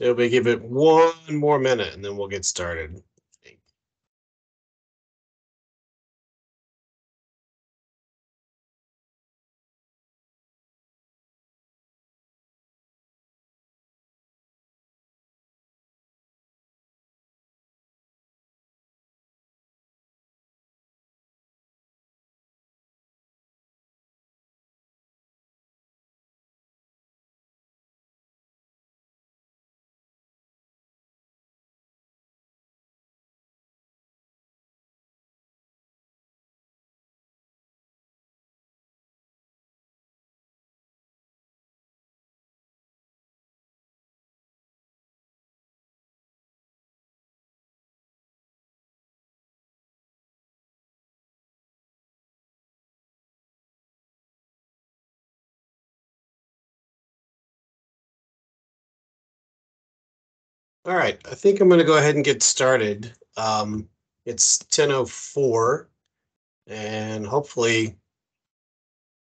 So we give it one more minute and then we'll get started. All right, I think I'm going to go ahead and get started. Um, it's 10:04 and hopefully,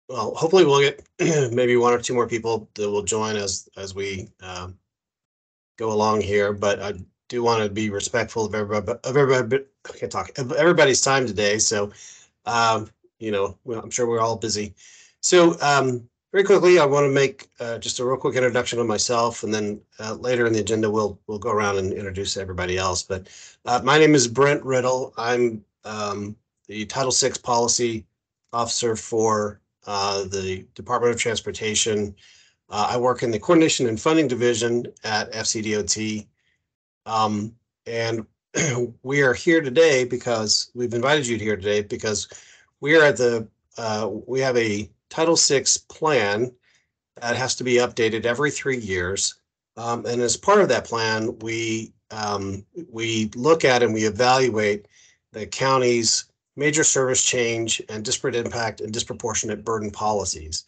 well, hopefully we'll get maybe one or two more people that will join as as we um, go along here. But I do want to be respectful of everybody, of everybody. I can't talk of everybody's time today. So, um, you know, I'm sure we're all busy. So, um, very quickly, I want to make uh, just a real quick introduction of myself, and then uh, later in the agenda, we'll we'll go around and introduce everybody else. But uh, my name is Brent Riddle. I'm um, the Title VI Policy Officer for uh, the Department of Transportation. Uh, I work in the Coordination and Funding Division at FCDOT. Um, and we are here today because we've invited you here today because we are at the, uh, we have a Title VI plan that has to be updated every three years. Um, and as part of that plan, we um, we look at and we evaluate the county's major service change and disparate impact and disproportionate burden policies.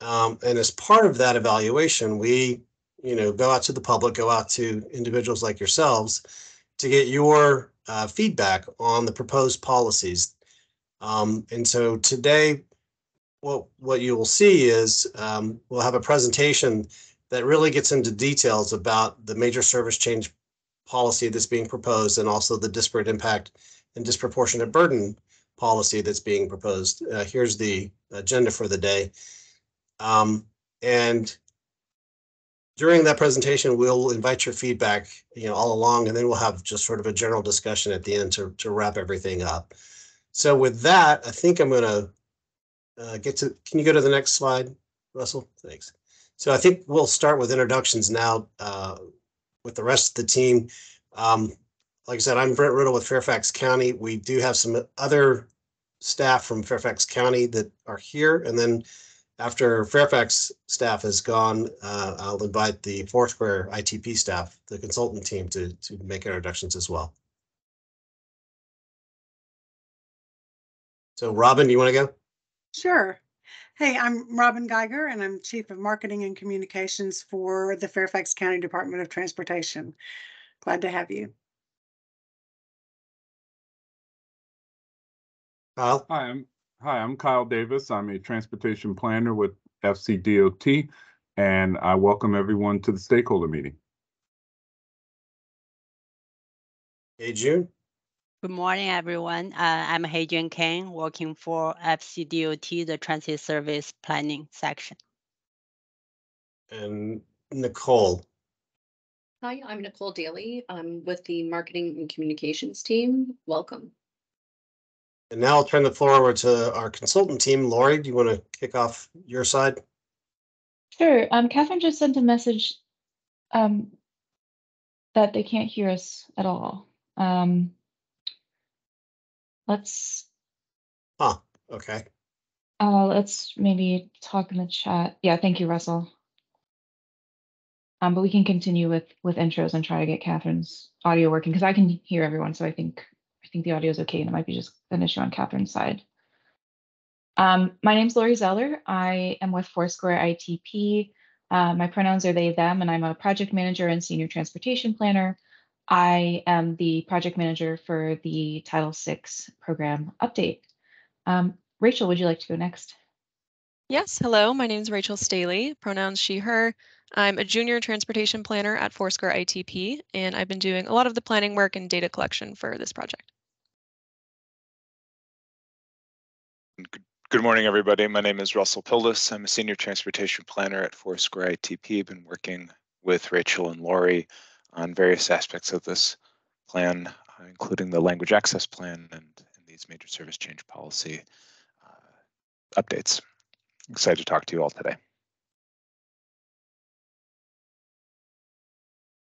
Um, and as part of that evaluation, we you know go out to the public, go out to individuals like yourselves to get your uh, feedback on the proposed policies. Um, and so today what what you will see is um, we'll have a presentation that really gets into details about the major service change policy that's being proposed and also the disparate impact and disproportionate burden policy that's being proposed. Uh, here's the agenda for the day. Um, and during that presentation, we'll invite your feedback, you know, all along, and then we'll have just sort of a general discussion at the end to, to wrap everything up. So with that, I think I'm going to uh, get to, can you go to the next slide, Russell? Thanks. So I think we'll start with introductions now uh, with the rest of the team. Um, like I said, I'm Brent Riddle with Fairfax County. We do have some other staff from Fairfax County that are here. And then after Fairfax staff is gone, uh, I'll invite the Foursquare ITP staff, the consultant team to, to make introductions as well. So Robin, do you want to go? Sure. Hey, I'm Robin Geiger and I'm Chief of Marketing and Communications for the Fairfax County Department of Transportation. Glad to have you. Kyle? Hi, I'm hi, I'm Kyle Davis. I'm a transportation planner with FCDOT, and I welcome everyone to the stakeholder meeting. Hey, June? Good morning, everyone. Uh, I'm Heijun Kang, working for FCDOT, the Transit Service Planning section. And Nicole? Hi, I'm Nicole Daly. I'm with the Marketing and Communications team. Welcome. And now I'll turn the floor over to our consultant team. Lori, do you want to kick off your side? Sure. Um, Catherine just sent a message um, that they can't hear us at all. Um, let's Huh, okay. uh, let's maybe talk in the chat. Yeah, thank you, Russell. Um, but we can continue with with intros and try to get Catherine's audio working because I can hear everyone, so I think I think the audio is okay, and it might be just an issue on Catherine's side. Um, my name's Lori Zeller. I am with Foursquare ITP. Uh, my pronouns are they, them, and I'm a project manager and senior transportation planner. I am the project manager for the Title VI program update. Um, Rachel, would you like to go next? Yes, hello, my name is Rachel Staley, pronouns she, her. I'm a junior transportation planner at Foursquare ITP, and I've been doing a lot of the planning work and data collection for this project. Good morning, everybody. My name is Russell Pildes. I'm a senior transportation planner at Foursquare ITP. I've been working with Rachel and Lori on various aspects of this plan, uh, including the language access plan and, and these major service change policy uh, updates. Excited to talk to you all today.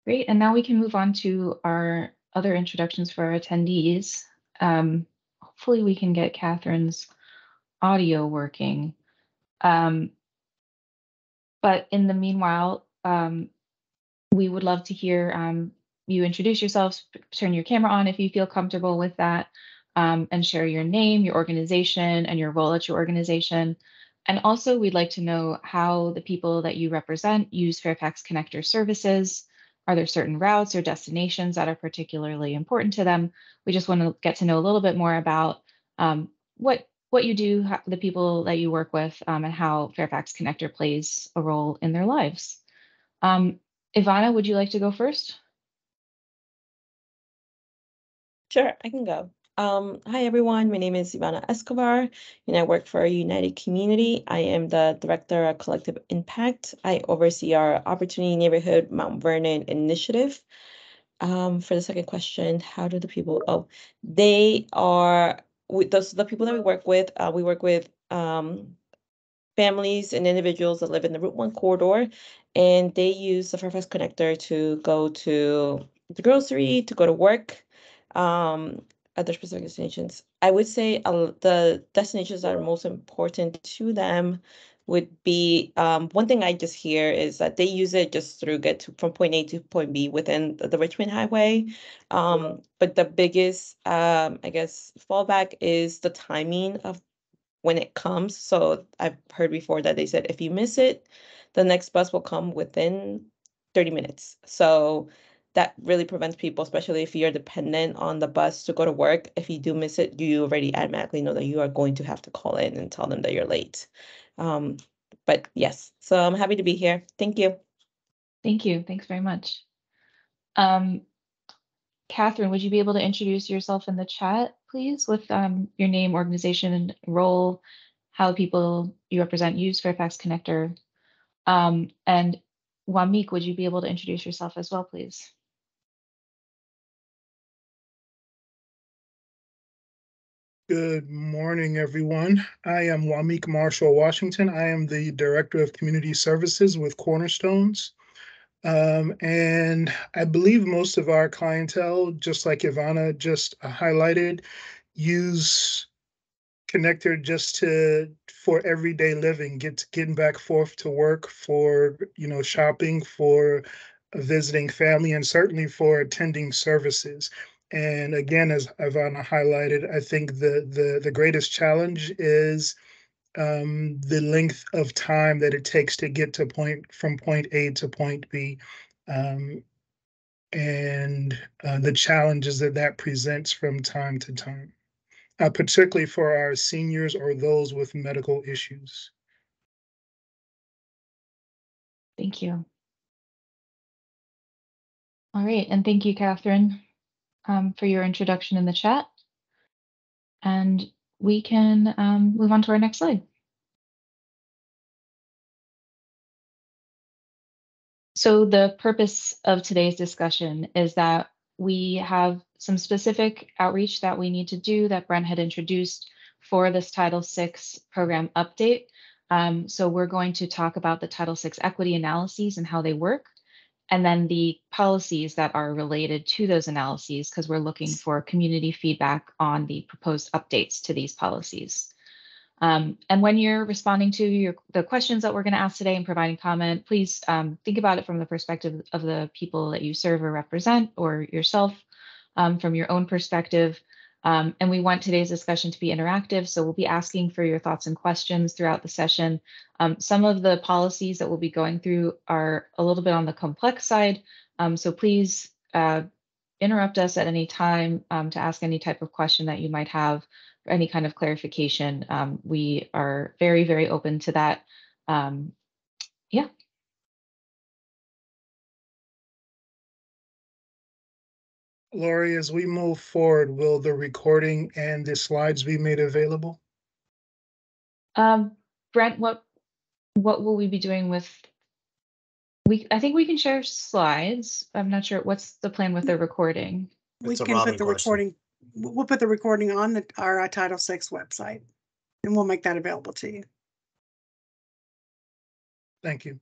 Great, and now we can move on to our other introductions for our attendees. Um, hopefully we can get Catherine's audio working. Um, but in the meanwhile, um, we would love to hear um, you introduce yourselves, turn your camera on if you feel comfortable with that, um, and share your name, your organization, and your role at your organization. And also, we'd like to know how the people that you represent use Fairfax Connector services. Are there certain routes or destinations that are particularly important to them? We just want to get to know a little bit more about um, what what you do, how, the people that you work with, um, and how Fairfax Connector plays a role in their lives. Um, Ivana, would you like to go first? Sure, I can go. Um, hi everyone, my name is Ivana Escobar and I work for United Community. I am the Director of Collective Impact. I oversee our Opportunity Neighborhood Mount Vernon initiative. Um, for the second question, how do the people, oh, they are, we, those the people that we work with, uh, we work with um, families and individuals that live in the Route 1 corridor, and they use the Fairfax Connector to go to the grocery, to go to work, um, other specific destinations. I would say uh, the destinations that are most important to them would be um, one thing I just hear is that they use it just through get to, from point A to point B within the, the Richmond Highway. Um, but the biggest, um, I guess, fallback is the timing of when it comes. So I've heard before that they said if you miss it, the next bus will come within 30 minutes. So that really prevents people, especially if you're dependent on the bus to go to work. If you do miss it, you already automatically know that you are going to have to call in and tell them that you're late. Um, but yes, so I'm happy to be here. Thank you. Thank you. Thanks very much. Um, Catherine, would you be able to introduce yourself in the chat, please, with um, your name, organization, and role, how people you represent use Fairfax Connector? Um, and Wamik, would you be able to introduce yourself as well, please? Good morning, everyone. I am Wamik Marshall Washington. I am the Director of Community Services with Cornerstones. Um, and I believe most of our clientele, just like Ivana just highlighted, use connector just to for everyday living, get getting back forth to work, for you know shopping, for visiting family, and certainly for attending services. And again, as Ivana highlighted, I think the the the greatest challenge is um, the length of time that it takes to get to point from point A to point B, um, and uh, the challenges that that presents from time to time, uh, particularly for our seniors or those with medical issues. Thank you. All right, and thank you, Catherine um, for your introduction in the chat. And we can um, move on to our next slide. So the purpose of today's discussion is that we have some specific outreach that we need to do that Brent had introduced for this Title VI program update. Um, so we're going to talk about the Title VI equity analyses and how they work and then the policies that are related to those analyses, because we're looking for community feedback on the proposed updates to these policies. Um, and when you're responding to your, the questions that we're going to ask today and providing comment, please um, think about it from the perspective of the people that you serve or represent or yourself um, from your own perspective. Um, and we want today's discussion to be interactive, so we'll be asking for your thoughts and questions throughout the session. Um, some of the policies that we'll be going through are a little bit on the complex side, um, so please uh, interrupt us at any time um, to ask any type of question that you might have, or any kind of clarification. Um, we are very, very open to that. Um, yeah. Lori, as we move forward, will the recording and the slides be made available? Um, Brent, what, what will we be doing with? We, I think we can share slides. I'm not sure, what's the plan with the recording? We It's a can put the question. recording, we'll we'll put the recording on the, our uh, Title VI website. And we'll make that available to you. Thank you.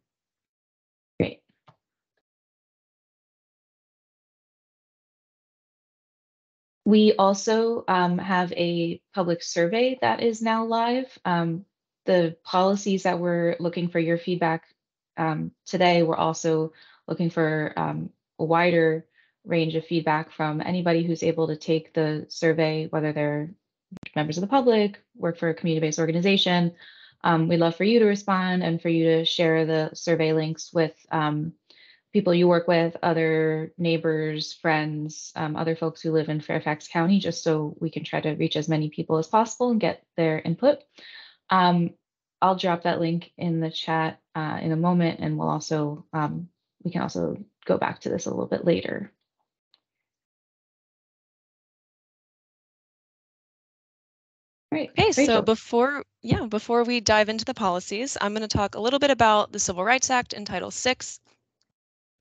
We also um, have a public survey that is now live. Um, the policies that we're looking for your feedback um, today, we're also looking for um, a wider range of feedback from anybody who's able to take the survey, whether they're members of the public, work for a community-based organization. Um, we'd love for you to respond and for you to share the survey links with um, people you work with, other neighbors, friends, um, other folks who live in Fairfax County, just so we can try to reach as many people as possible and get their input. Um, I'll drop that link in the chat uh, in a moment, and we'll also um, we can also go back to this a little bit later. Okay, so before, yeah, before we dive into the policies, I'm going to talk a little bit about the Civil Rights Act and Title VI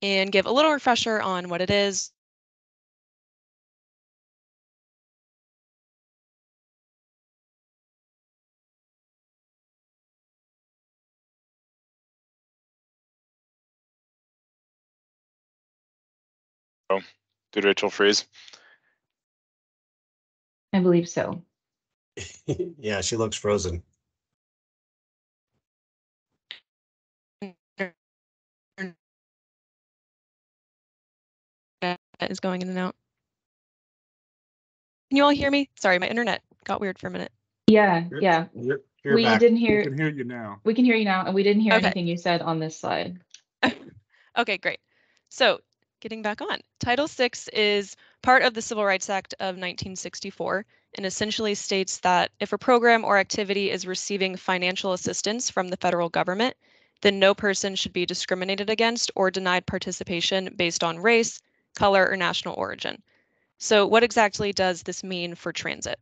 and give a little refresher on what it is, oh, Did Rachel freeze? I believe so. Yeah, she looks frozen. Is going in and out. Can you all hear me? Sorry, my internet got weird for a minute. Yeah, You're- yeah. You're, you're We back. didn't hear. We hear. can hear you now. We can hear you now, and we didn't hear Okay. anything you said on this slide. Okay, great. So getting back on, Title VI is part of the Civil Rights Act of 1964 and essentially states that if a program or activity is receiving financial assistance from the federal government, then no person should be discriminated against or denied participation based on race, color, or national origin. So what exactly does this mean for transit?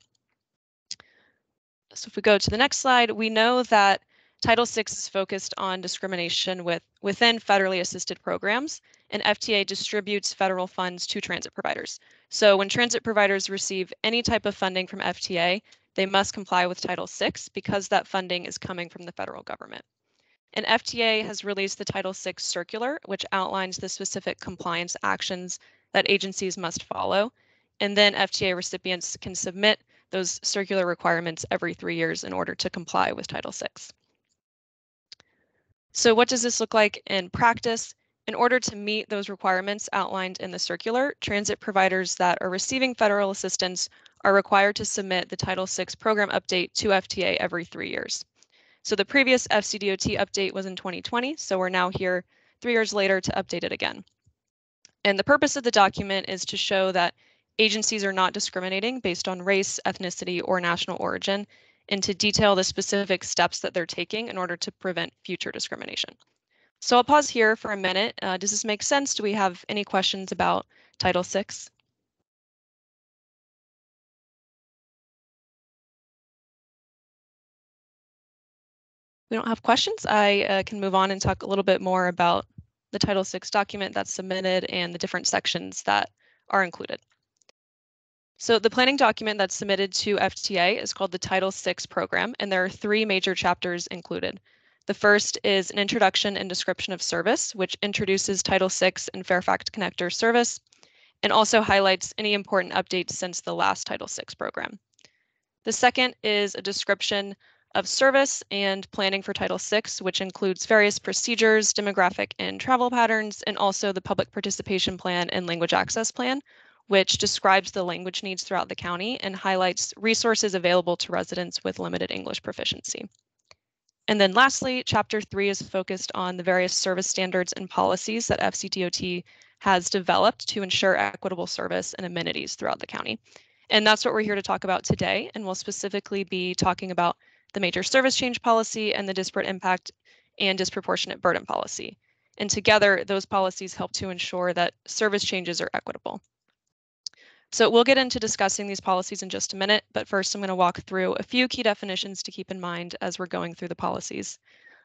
So if we go to the next slide, we know that Title VI is focused on discrimination with, within federally assisted programs, and FTA distributes federal funds to transit providers. So when transit providers receive any type of funding from FTA, they must comply with Title VI because that funding is coming from the federal government. And FTA has released the Title VI circular, which outlines the specific compliance actions that agencies must follow. And then FTA recipients can submit those circular requirements every three years in order to comply with Title VI. So what does this look like in practice? In order to meet those requirements outlined in the circular, transit providers that are receiving federal assistance are required to submit the Title VI program update to FTA every three years. So the previous FCDOT update was in 2020, so we're now here three years later to update it again. And the purpose of the document is to show that agencies are not discriminating based on race, ethnicity, or national origin, and to detail the specific steps that they're taking in order to prevent future discrimination. So I'll pause here for a minute. Uh, does this make sense? Do we have any questions about Title VI? We don't have questions. I uh, can move on and talk a little bit more about the Title VI document that's submitted and the different sections that are included. So the planning document that's submitted to FTA is called the Title VI program, and there are three major chapters included. The first is an introduction and description of service, which introduces Title VI and Fairfax Connector service, and also highlights any important updates since the last Title VI program. The second is a description of service and planning for Title VI, which includes various procedures, demographic and travel patterns, and also the public participation plan and language access plan, which describes the language needs throughout the county and highlights resources available to residents with limited English proficiency. And then lastly, chapter three is focused on the various service standards and policies that FCDOT has developed to ensure equitable service and amenities throughout the county. And that's what we're here to talk about today. And we'll specifically be talking about the major service change policy and the disparate impact and disproportionate burden policy. And together, those policies help to ensure that service changes are equitable. So we'll get into discussing these policies in just a minute, but first I'm going to walk through a few key definitions to keep in mind as we're going through the policies.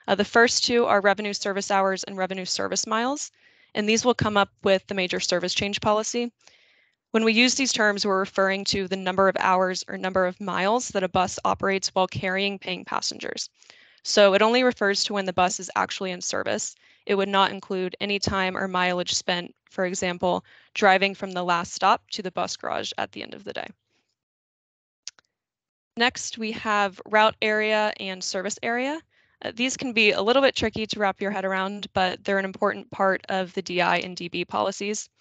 Uh, the first two are revenue service hours and revenue service miles, and these will come up with the major service change policy. When we use these terms, we're referring to the number of hours or number of miles that a bus operates while carrying paying passengers. So it only refers to when the bus is actually in service. It would not include any time or mileage spent, for example, driving from the last stop to the bus garage at the end of the day. Next, we have route area and service area. Uh, these can be a little bit tricky to wrap your head around, but they're an important part of the DI and DB policies.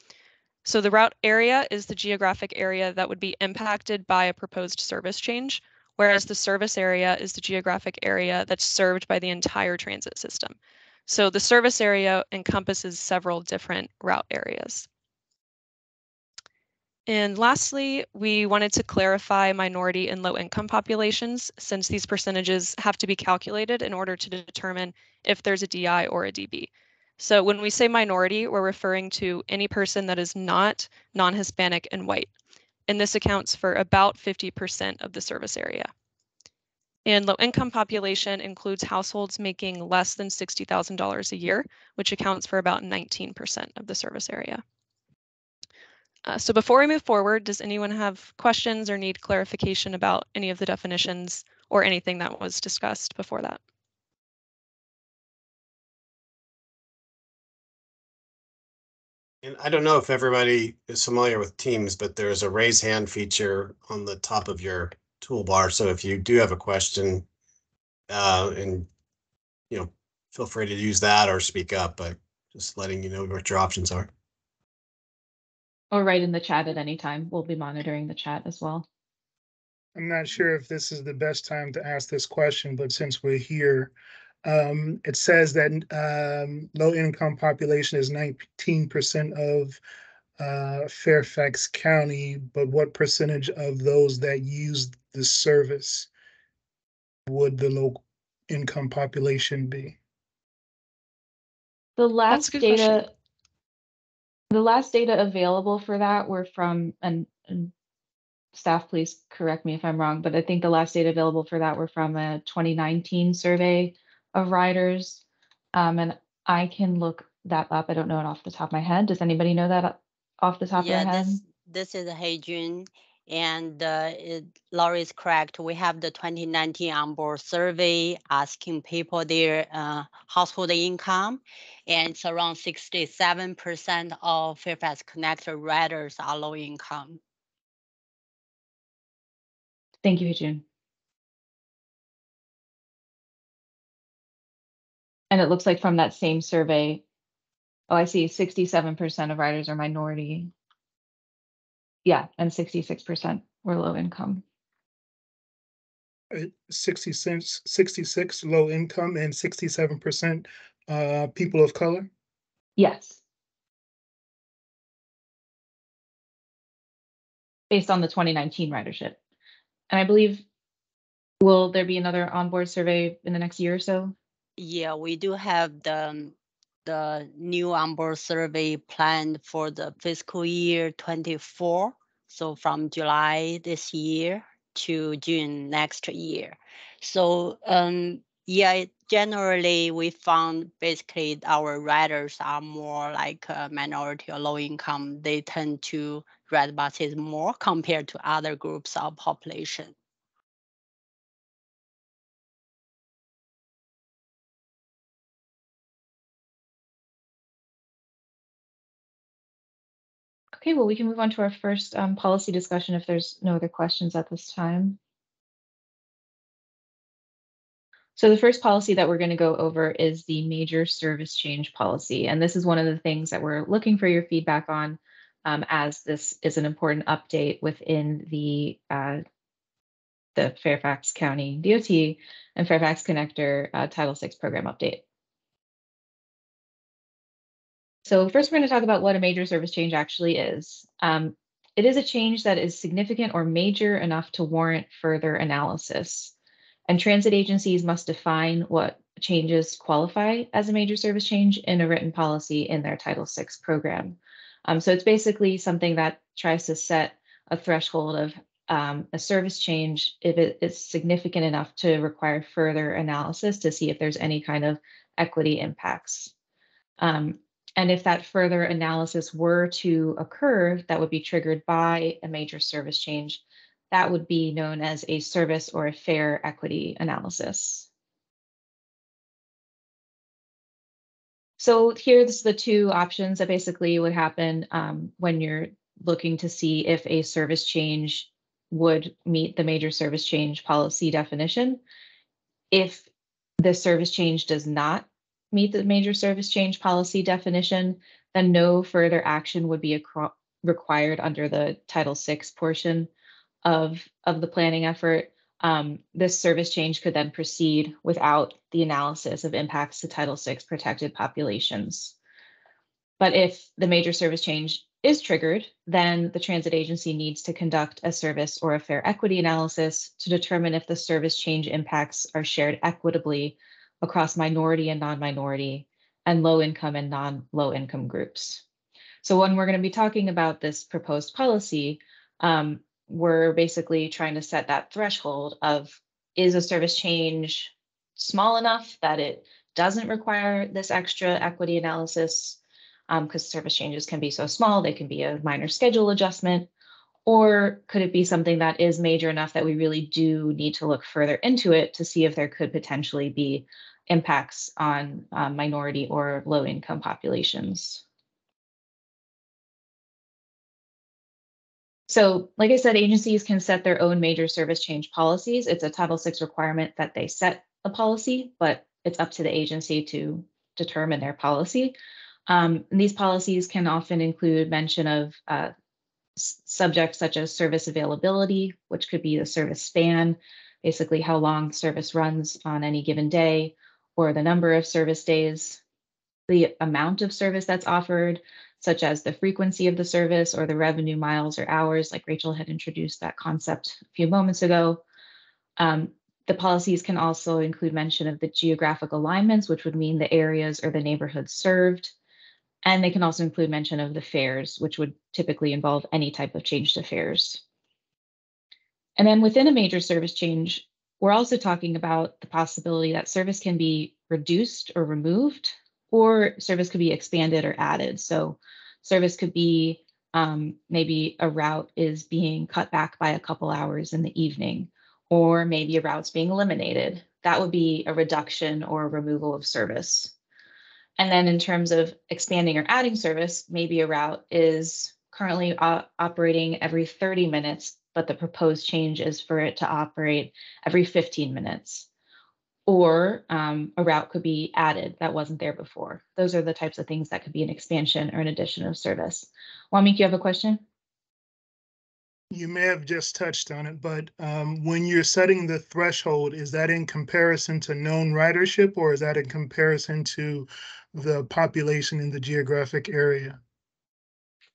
So the route area is the geographic area that would be impacted by a proposed service change, whereas the service area is the geographic area that's served by the entire transit system. So the service area encompasses several different route areas. And lastly, we wanted to clarify minority and low income populations since these percentages have to be calculated in order to determine if there's a DI or a DB. So when we say minority, we're referring to any person that is not non-Hispanic and white. And this accounts for about 50% of the service area. And low income population includes households making less than $60,000 a year, which accounts for about 19% of the service area. Uh, so before we move forward, does anyone have questions or need clarification about any of the definitions or anything that was discussed before that? And I don't know if everybody is familiar with Teams, but there's a raise hand feature on the top of your toolbar. So if you do have a question, uh, and, you know, feel free to use that or speak up, but just letting you know what your options are. Or write in the chat at any time. We'll be monitoring the chat as well. I'm not sure if this is the best time to ask this question, but since we're here, um, it says that um, low income population is 19% of uh, Fairfax County, but what percentage of those that use the service would the low income population be? The That's a last good data, question. the last data available for that were from, and, and staff, please correct me if I'm wrong, but I think the last data available for that were from a 2019 survey of riders. Um, and I can look that up. I don't know it off the top of my head. Does anybody know that off the top of Yeah, their head? this, this is Heijun. And uh, it, is correct. We have the 2019 onboard survey asking people their uh, household income. And it's around 67% of Fairfax Connector riders are low income. Thank you, June. And it looks like from that same survey, oh, I see sixty-seven percent of riders are minority. Yeah, and sixty-six percent were low income. Uh, 66, 66 low income and 67% uh, people of color? Yes. Based on the twenty nineteen ridership. And I believe, will there be another onboard survey in the next year or so? Yeah, we do have the um, the new onboard survey planned for the fiscal year 24. So from July this year to June next year. So um yeah, generally we found basically our riders are more like minority or low income. They tend to ride buses more compared to other groups of population. Okay, well, we can move on to our first um, policy discussion if there's no other questions at this time. So the first policy that we're going to go over is the major service change policy. And this is one of the things that we're looking for your feedback on um, as this is an important update within the uh, the Fairfax County DOT and Fairfax Connector uh, Title VI program update. So first, we're going to talk about what a major service change actually is. Um, it is a change that is significant or major enough to warrant further analysis. And transit agencies must define what changes qualify as a major service change in a written policy in their Title VI program. Um, so it's basically something that tries to set a threshold of um, a service change if it is significant enough to require further analysis to see if there's any kind of equity impacts. Um, and if that further analysis were to occur, that would be triggered by a major service change. That would be known as a service or a fare equity analysis. So here's the two options that basically would happen um, when you're looking to see if a service change would meet the major service change policy definition. If the service change does not meet the major service change policy definition, then no further action would be required under the Title VI portion of, of the planning effort. Um, this service change could then proceed without the analysis of impacts to Title VI protected populations. But if the major service change is triggered, then the transit agency needs to conduct a service or a fare equity analysis to determine if the service change impacts are shared equitably across minority and non-minority and low income and non-low income groups. So when we're going to be talking about this proposed policy, um, we're basically trying to set that threshold of is a service change small enough that it doesn't require this extra equity analysis because um, service changes can be so small, they can be a minor schedule adjustment, or could it be something that is major enough that we really do need to look further into it to see if there could potentially be impacts on uh, minority or low income populations? So like I said, agencies can set their own major service change policies. It's a Title VI requirement that they set a policy, but it's up to the agency to determine their policy. Um, these policies can often include mention of uh, subjects such as service availability, which could be the service span, basically how long service runs on any given day, or the number of service days, the amount of service that's offered, such as the frequency of the service or the revenue miles or hours, like Rachel had introduced that concept a few moments ago. Um, the policies can also include mention of the geographic alignments, which would mean the areas or the neighborhoods served. And they can also include mention of the fares, which would typically involve any type of change to fares. And then within a major service change, we're also talking about the possibility that service can be reduced or removed or service could be expanded or added. So service could be um, maybe a route is being cut back by a couple hours in the evening, or maybe a route's being eliminated. That would be a reduction or removal of service. And then in terms of expanding or adding service, maybe a route is currently uh, operating every 30 minutes, but the proposed change is for it to operate every 15 minutes or um, a route could be added that wasn't there before. Those are the types of things that could be an expansion or an addition of service. Wamik, you have a question? You may have just touched on it, but um, when you're setting the threshold, is that in comparison to known ridership or is that in comparison to the population in the geographic area?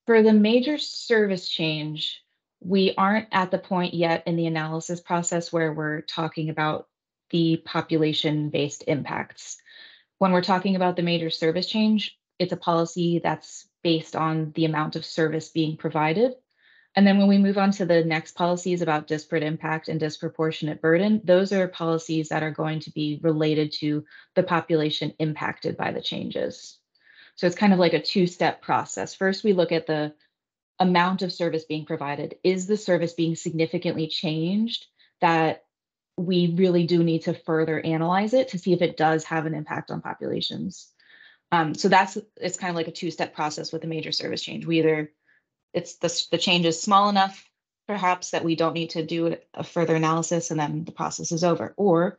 For the major service change, we aren't at the point yet in the analysis process where we're talking about the population-based impacts. When we're talking about the major service change, it's a policy that's based on the amount of service being provided. And then when we move on to the next policies about disparate impact and disproportionate burden, those are policies that are going to be related to the population impacted by the changes. So it's kind of like a two-step process. First, we look at the amount of service being provided. Is the service being significantly changed that we really do need to further analyze it to see if it does have an impact on populations. Um, so that's it's kind of like a two-step process with a major service change. We either it's the the change is small enough, perhaps that we don't need to do a further analysis, and then the process is over. Or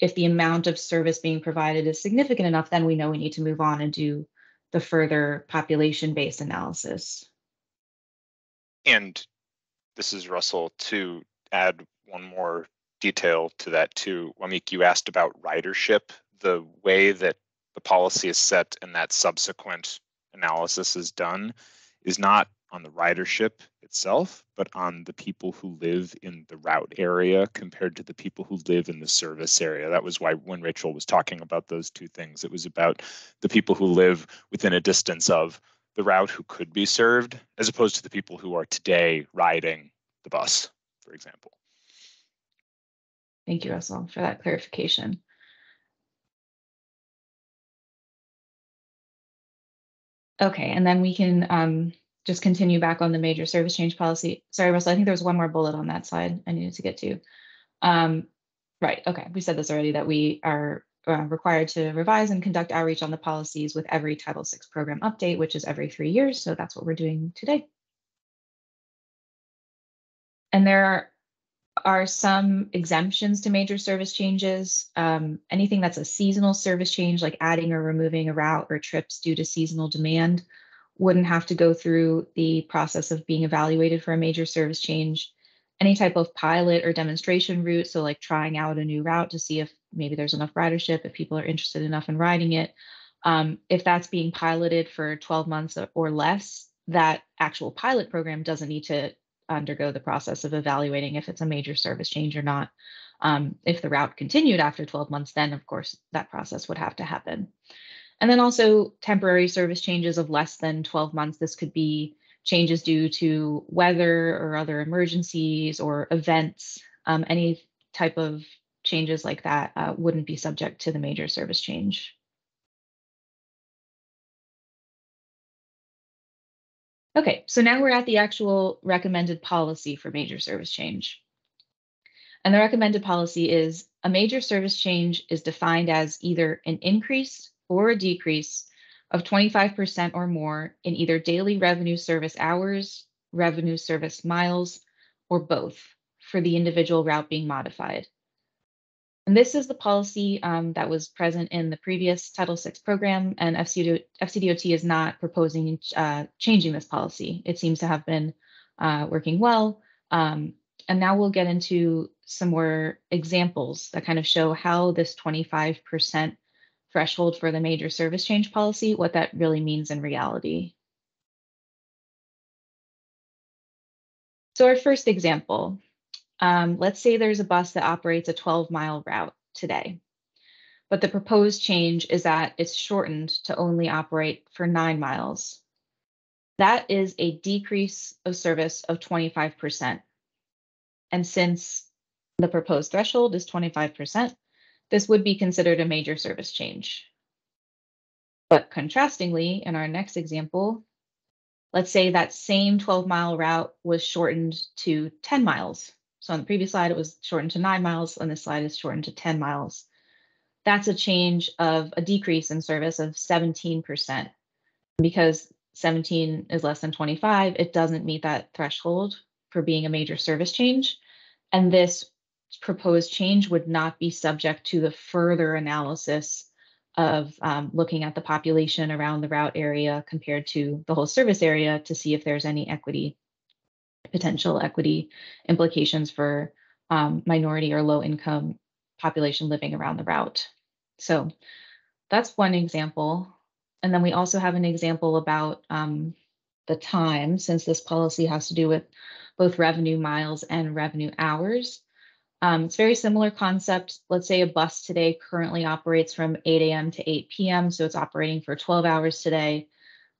if the amount of service being provided is significant enough, then we know we need to move on and do the further population-based analysis. And this is Russell to add one more detail to that too. Wamik, you asked about ridership. The way that the policy is set and that subsequent analysis is done is not on the ridership itself, but on the people who live in the route area compared to the people who live in the service area. That was why when Rachel was talking about those two things, it was about the people who live within a distance of the route who could be served, as opposed to the people who are today riding the bus, for example. Thank you, Russell, for that clarification. Okay, and then we can um, just continue back on the major service change policy. Sorry, Russell, I think there was one more bullet on that slide I needed to get to. Um, right, okay, we said this already, that we are uh, required to revise and conduct outreach on the policies with every Title VI program update, which is every three years. So that's what we're doing today. And there are, are some exemptions to major service changes. Um, anything that's a seasonal service change, like adding or removing a route or trips due to seasonal demand, wouldn't have to go through the process of being evaluated for a major service change. Any type of pilot or demonstration route, so like trying out a new route to see if maybe there's enough ridership, if people are interested enough in riding it. Um, if that's being piloted for 12 months or less, that actual pilot program doesn't need to undergo the process of evaluating if it's a major service change or not. Um, if the route continued after 12 months, then of course that process would have to happen. And then also temporary service changes of less than 12 months. This could be changes due to weather or other emergencies or events. Um, any type of changes like that uh, wouldn't be subject to the major service change. Okay, so now we're at the actual recommended policy for major service change. And the recommended policy is a major service change is defined as either an increase or a decrease of 25% or more in either daily revenue service hours, revenue service miles, or both for the individual route being modified. And this is the policy um, that was present in the previous Title VI program, and FCDO, FCDOT is not proposing uh, changing this policy. It seems to have been uh, working well. Um, and now we'll get into some more examples that kind of show how this 25% threshold for the major service change policy, what that really means in reality. So our first example, um, let's say there's a bus that operates a 12 mile route today, but the proposed change is that it's shortened to only operate for nine miles. That is a decrease of service of 25%. And since the proposed threshold is 25%, this would be considered a major service change. But contrastingly, in our next example, let's say that same 12 mile route was shortened to 10 miles. So on the previous slide, it was shortened to nine miles. On this slide, is shortened to 10 miles. That's a change of a decrease in service of 17%. Because 17 is less than 25, it doesn't meet that threshold for being a major service change. And this proposed change would not be subject to the further analysis of um, looking at the population around the route area compared to the whole service area to see if there's any equity potential equity implications for um, minority or low income population living around the route. So that's one example. And then we also have an example about um, the time, since this policy has to do with both revenue miles and revenue hours. Um, it's very similar concept. Let's say a bus today currently operates from 8 a.m. to 8 p.m. So it's operating for 12 hours today.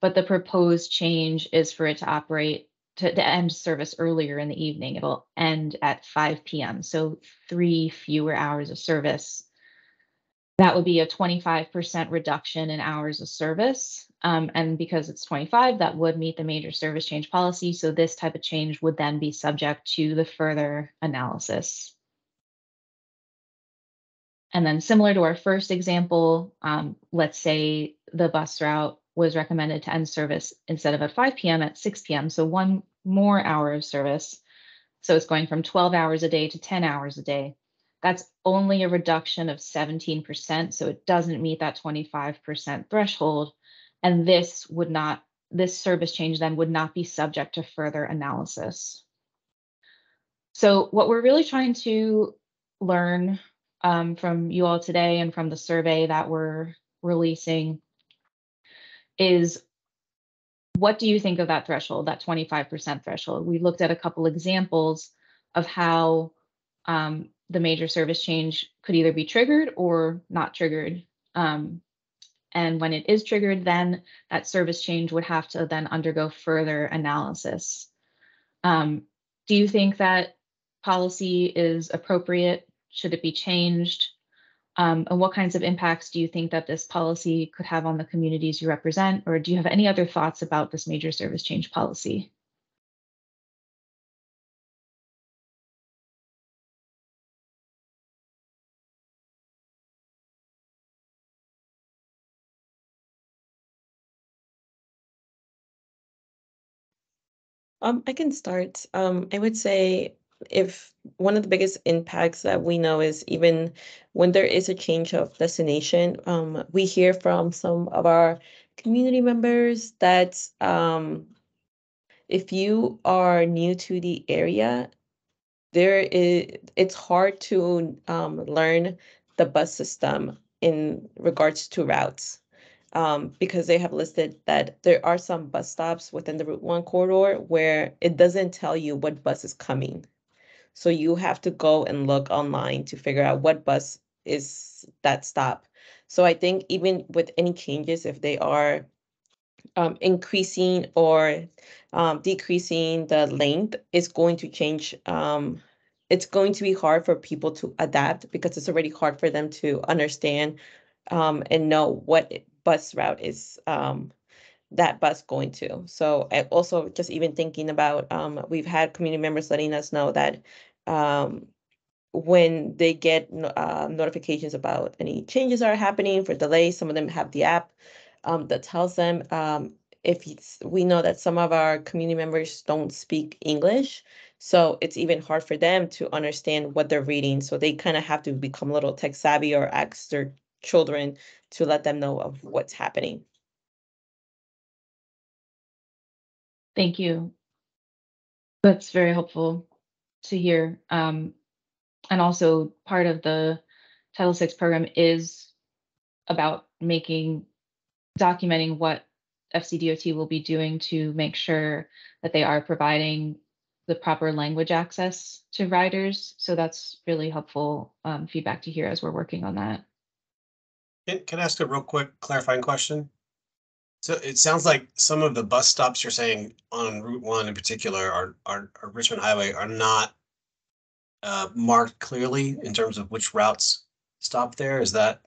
But the proposed change is for it to operate to, to end service earlier in the evening. It'll end at 5 p.m. So three fewer hours of service. That would be a 25% reduction in hours of service. Um, and because it's 25, that would meet the major service change policy. So this type of change would then be subject to the further analysis. And then similar to our first example, um, let's say the bus route was recommended to end service instead of at 5 p.m. at 6 p.m. So one more hour of service. So it's going from 12 hours a day to 10 hours a day. That's only a reduction of 17%. So it doesn't meet that 25% threshold. And this would not, this service change then would not be subject to further analysis. So what we're really trying to learn um, from you all today and from the survey that we're releasing is what do you think of that threshold, that 25% threshold? We looked at a couple examples of how um, the major service change could either be triggered or not triggered. Um, And when it is triggered, then that service change would have to then undergo further analysis. Um, do you think that policy is appropriate? Should it be changed? Um, and what kinds of impacts do you think that this policy could have on the communities you represent? Or do you have any other thoughts about this major service change policy? Um, I can start. Um, I would say if one of the biggest impacts that we know is even when there is a change of destination, um, we hear from some of our community members that um, if you are new to the area, there is it's hard to um, learn the bus system in regards to routes um, because they have listed that there are some bus stops within the Route One corridor where it doesn't tell you what bus is coming. So you have to go and look online to figure out what bus is that stop. So I think even with any changes, if they are um, increasing or um, decreasing the length, it's going to change. Um, it's going to be hard for people to adapt because it's already hard for them to understand um, and know what bus route is um, that bus going to. So I also just even thinking about, um, we've had community members letting us know that um, when they get uh, notifications about any changes are happening for delays, some of them have the app um, that tells them um, if we know that some of our community members don't speak English, so it's even hard for them to understand what they're reading. So they kind of have to become a little tech savvy or ask their children to let them know of what's happening. Thank you. That's very helpful to hear. Um, and also part of the Title VI program is about making, documenting what FCDOT will be doing to make sure that they are providing the proper language access to riders. So that's really helpful um, feedback to hear as we're working on that. Can, can I ask a real quick clarifying question? So it sounds like some of the bus stops you're saying on Route One in particular are, are, are Richmond Highway are not uh, marked clearly in terms of which routes stop there. Is that,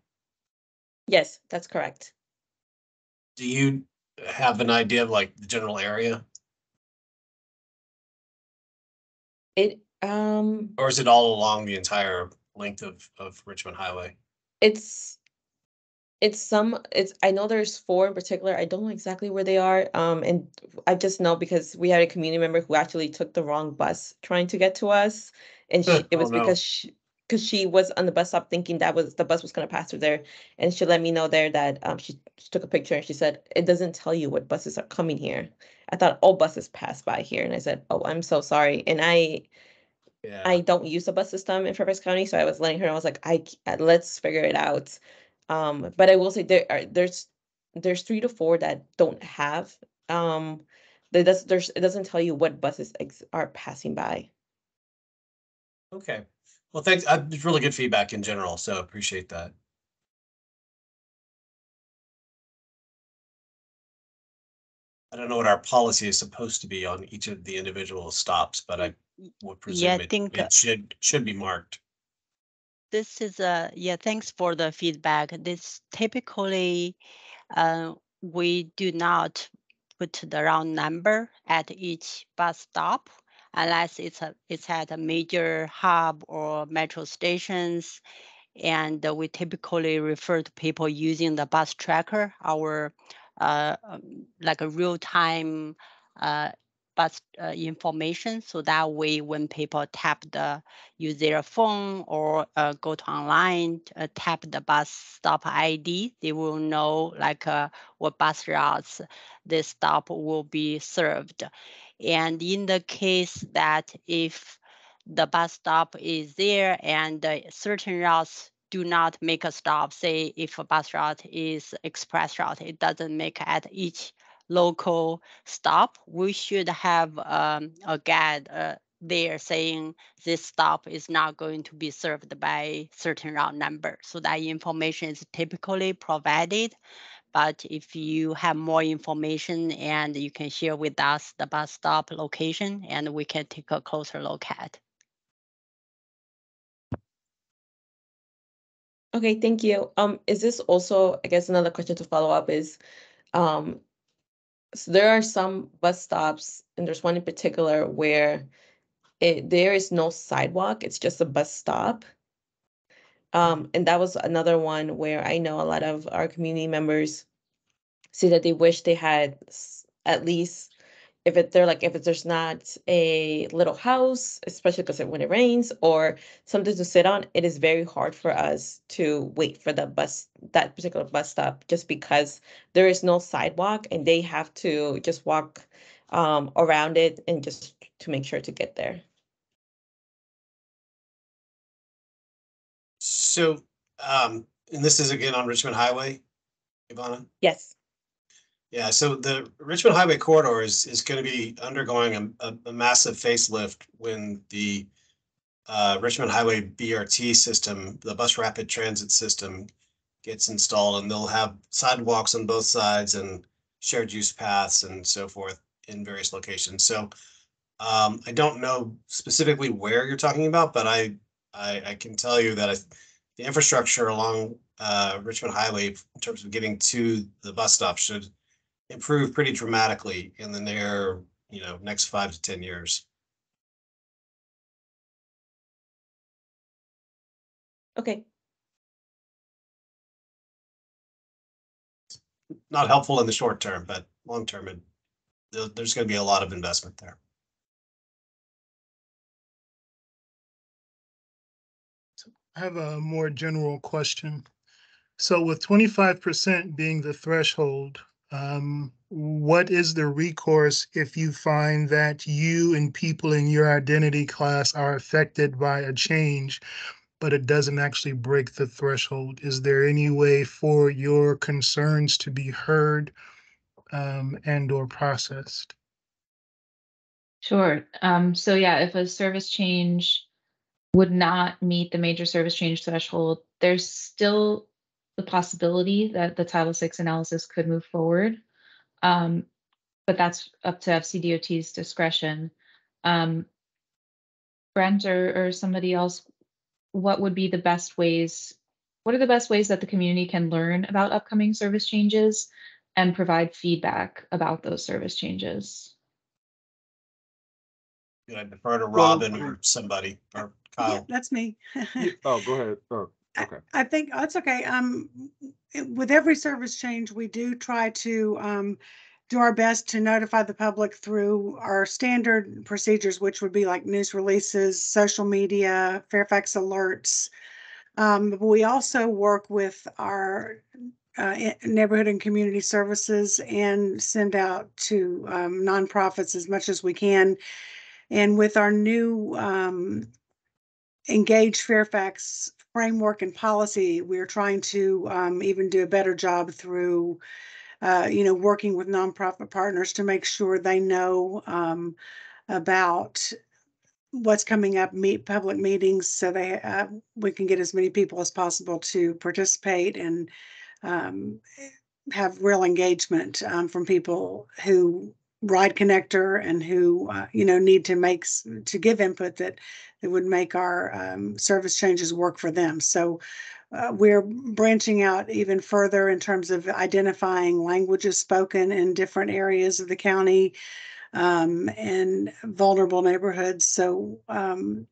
Yes, that's correct. do you have an idea of like the general area? It, um, Or is it all along the entire length of, of Richmond Highway? it's, it's some, it's, I know there's four in particular. I don't know exactly where they are. Um, and I just know because we had a community member who actually took the wrong bus trying to get to us. And she, it Oh, was no. because she, because she was on the bus stop thinking that was, the bus was gonna pass through there. And she let me know there that, um, she she took a picture and she said, it doesn't tell you what buses are coming here. I thought all buses pass by here. And I said, oh, I'm so sorry. And I, Yeah. I don't use the bus system in Fairfax County, so I was letting her, know, I was like, I, let's figure it out. Um, but I will say there are, there's, there's three to four that don't have, um, that does, there's, it doesn't tell you what buses ex- are passing by. Okay. Well, thanks. Uh, it's really good feedback in general, so appreciate that. I don't know what our policy is supposed to be on each of the individual stops, but I would Yeah, I presume it, think, uh, it should, should be marked. This is a, yeah, thanks for the feedback. This typically, uh, we do not put the round number at each bus stop unless it's a, it's at a major hub or metro stations. And we typically refer to people using the bus tracker, our uh, um, like a real-time uh, bus uh, information. So that way, when people tap the use their phone or uh, go to online, uh, tap the bus stop ID, they will know like uh, what bus routes this stop will be served. And in the case that if the bus stop is there and certain routes do not make a stop, say if a bus route is express route, it doesn't make at each local stop, we should have um, a guide, uh, there saying this stop is not going to be served by certain route number. So that information is typically provided. But if you have more information and you can share with us the bus stop location and we can take a closer look at. Okay, thank you. Um, is this also, I guess another question to follow up is, um, so there are some bus stops, and there's one in particular where it, there is no sidewalk, it's just a bus stop. Um, and that was another one where I know a lot of our community members say that they wish they had at least if it they're like if it, there's not a little house, especially because when it rains or something to sit on, it is very hard for us to wait for the bus that particular bus stop just because there is no sidewalk and they have to just walk um around it and just to make sure to get there. So, um, and this is again on Richmond Highway, Ivana? Yes. Yeah, so the Richmond Highway corridor is, is going to be undergoing a, a, a massive facelift when the uh, Richmond Highway BRT system, the bus rapid transit system gets installed and they'll have sidewalks on both sides and shared use paths and so forth in various locations. So um, I don't know specifically where you're talking about, but I, I, I can tell you that I, the infrastructure along uh, Richmond Highway in terms of getting to the bus stop should improve pretty dramatically in the near, you know, next five to ten years. Okay. Not helpful in the short term, but long term, it, there's going to be a lot of investment there. I have a more general question. So with twenty-five percent being the threshold, um, what is the recourse if you find that you and people in your identity class are affected by a change, but it doesn't actually break the threshold? Is there any way for your concerns to be heard um, and or processed? Sure. Um, so yeah, if a service change would not meet the major service change threshold, there's still the possibility that the Title VI analysis could move forward. Um, but that's up to FCDOT's discretion. Um, Brent or, or somebody else, what would be the best ways? What are the best ways that the community can learn about upcoming service changes and provide feedback about those service changes? You know, I defer to Robin or somebody or Yeah, Kyle. that's me. Oh, go ahead. Oh, I- okay. I think that's okay. Um, it- with every service change, we do try to um do our best to notify the public through our standard procedures, which would be like news releases, social media, Fairfax alerts. Um, but we also work with our uh, neighborhood and community services and send out to um, nonprofits as much as we can. And with our new um, engage Fairfax framework and policy, we're trying to um, even do a better job through, uh, you know, working with nonprofit partners to make sure they know um, about what's coming up, meet public meetings, so they uh, we can get as many people as possible to participate and um, have real engagement um, from people who ride connector and who uh, you know need to make to give input that that would make our um, service changes work for them. So uh, we're branching out even further in terms of identifying languages spoken in different areas of the county um, and vulnerable neighborhoods. So um,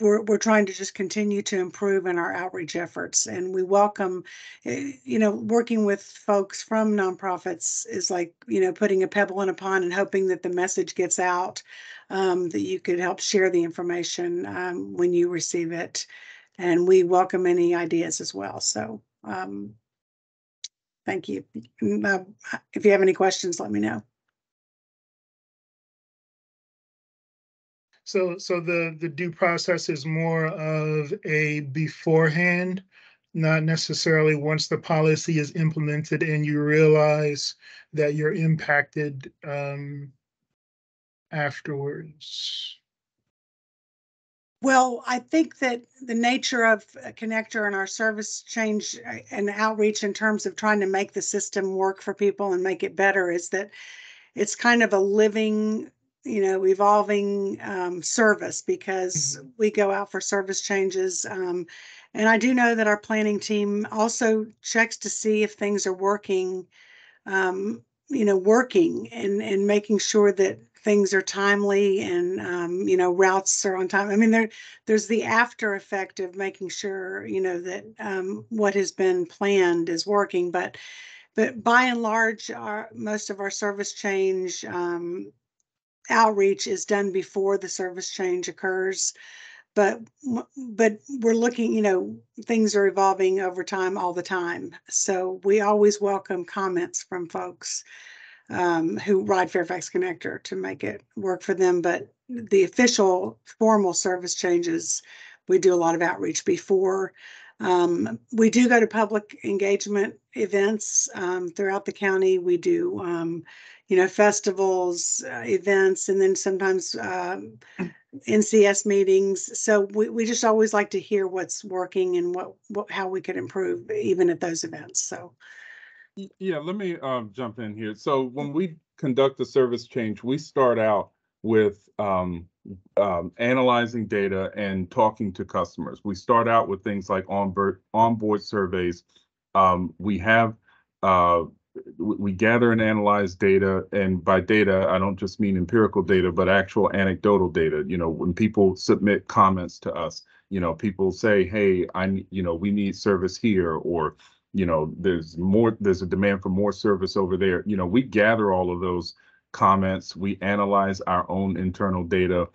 we're we're trying to just continue to improve in our outreach efforts, and we welcome, eh, you know, working with folks from nonprofits is like you know putting a pebble in a pond and hoping that the message gets out, um, that you could help share the information um, when you receive it, and we welcome any ideas as well. So. Um, Thank you. If you have any questions, let me know. So, so the, the due process is more of a beforehand, not necessarily once the policy is implemented and you realize that you're impacted, um, afterwards. Well, I think that the nature of connector and our service change uh, and outreach in terms of trying to make the system work for people and make it better is that it's kind of a living, you know, evolving um, service because we go out for service changes. Um, and I do know that our planning team also checks to see if things are working, um, you know, working and, and making sure that things are timely and, um, you know, routes are on time. I mean, there, there's the after effect of making sure, you know, that, um, what has been planned is working, but, but by and large, our, most of our service change, um, outreach is done before the service change occurs. But, but we're looking, you know, things are evolving over time all the time. So we always welcome comments from folks um, who ride Fairfax Connector to make it work for them. But the official formal service changes, we do a lot of outreach before. Um, we do go to public engagement events um, throughout the county. We do, um, you know, festivals, uh, events, and then sometimes um, NCS meetings. So we, we just always like to hear what's working and what, what how we could improve even at those events. So Yeah, let me um jump in here. So when we conduct a service change, we start out with um um analyzing data and talking to customers. We start out with things like onboard onboard surveys. Um, we have uh we, gather and analyze data, and by data, I don't just mean empirical data, but actual anecdotal data. You know, when people submit comments to us, you know, people say, "Hey, I, you know, we need service here," or you know, there's more, there's a demand for more service over there. You know, we gather all of those comments, we analyze our own internal data.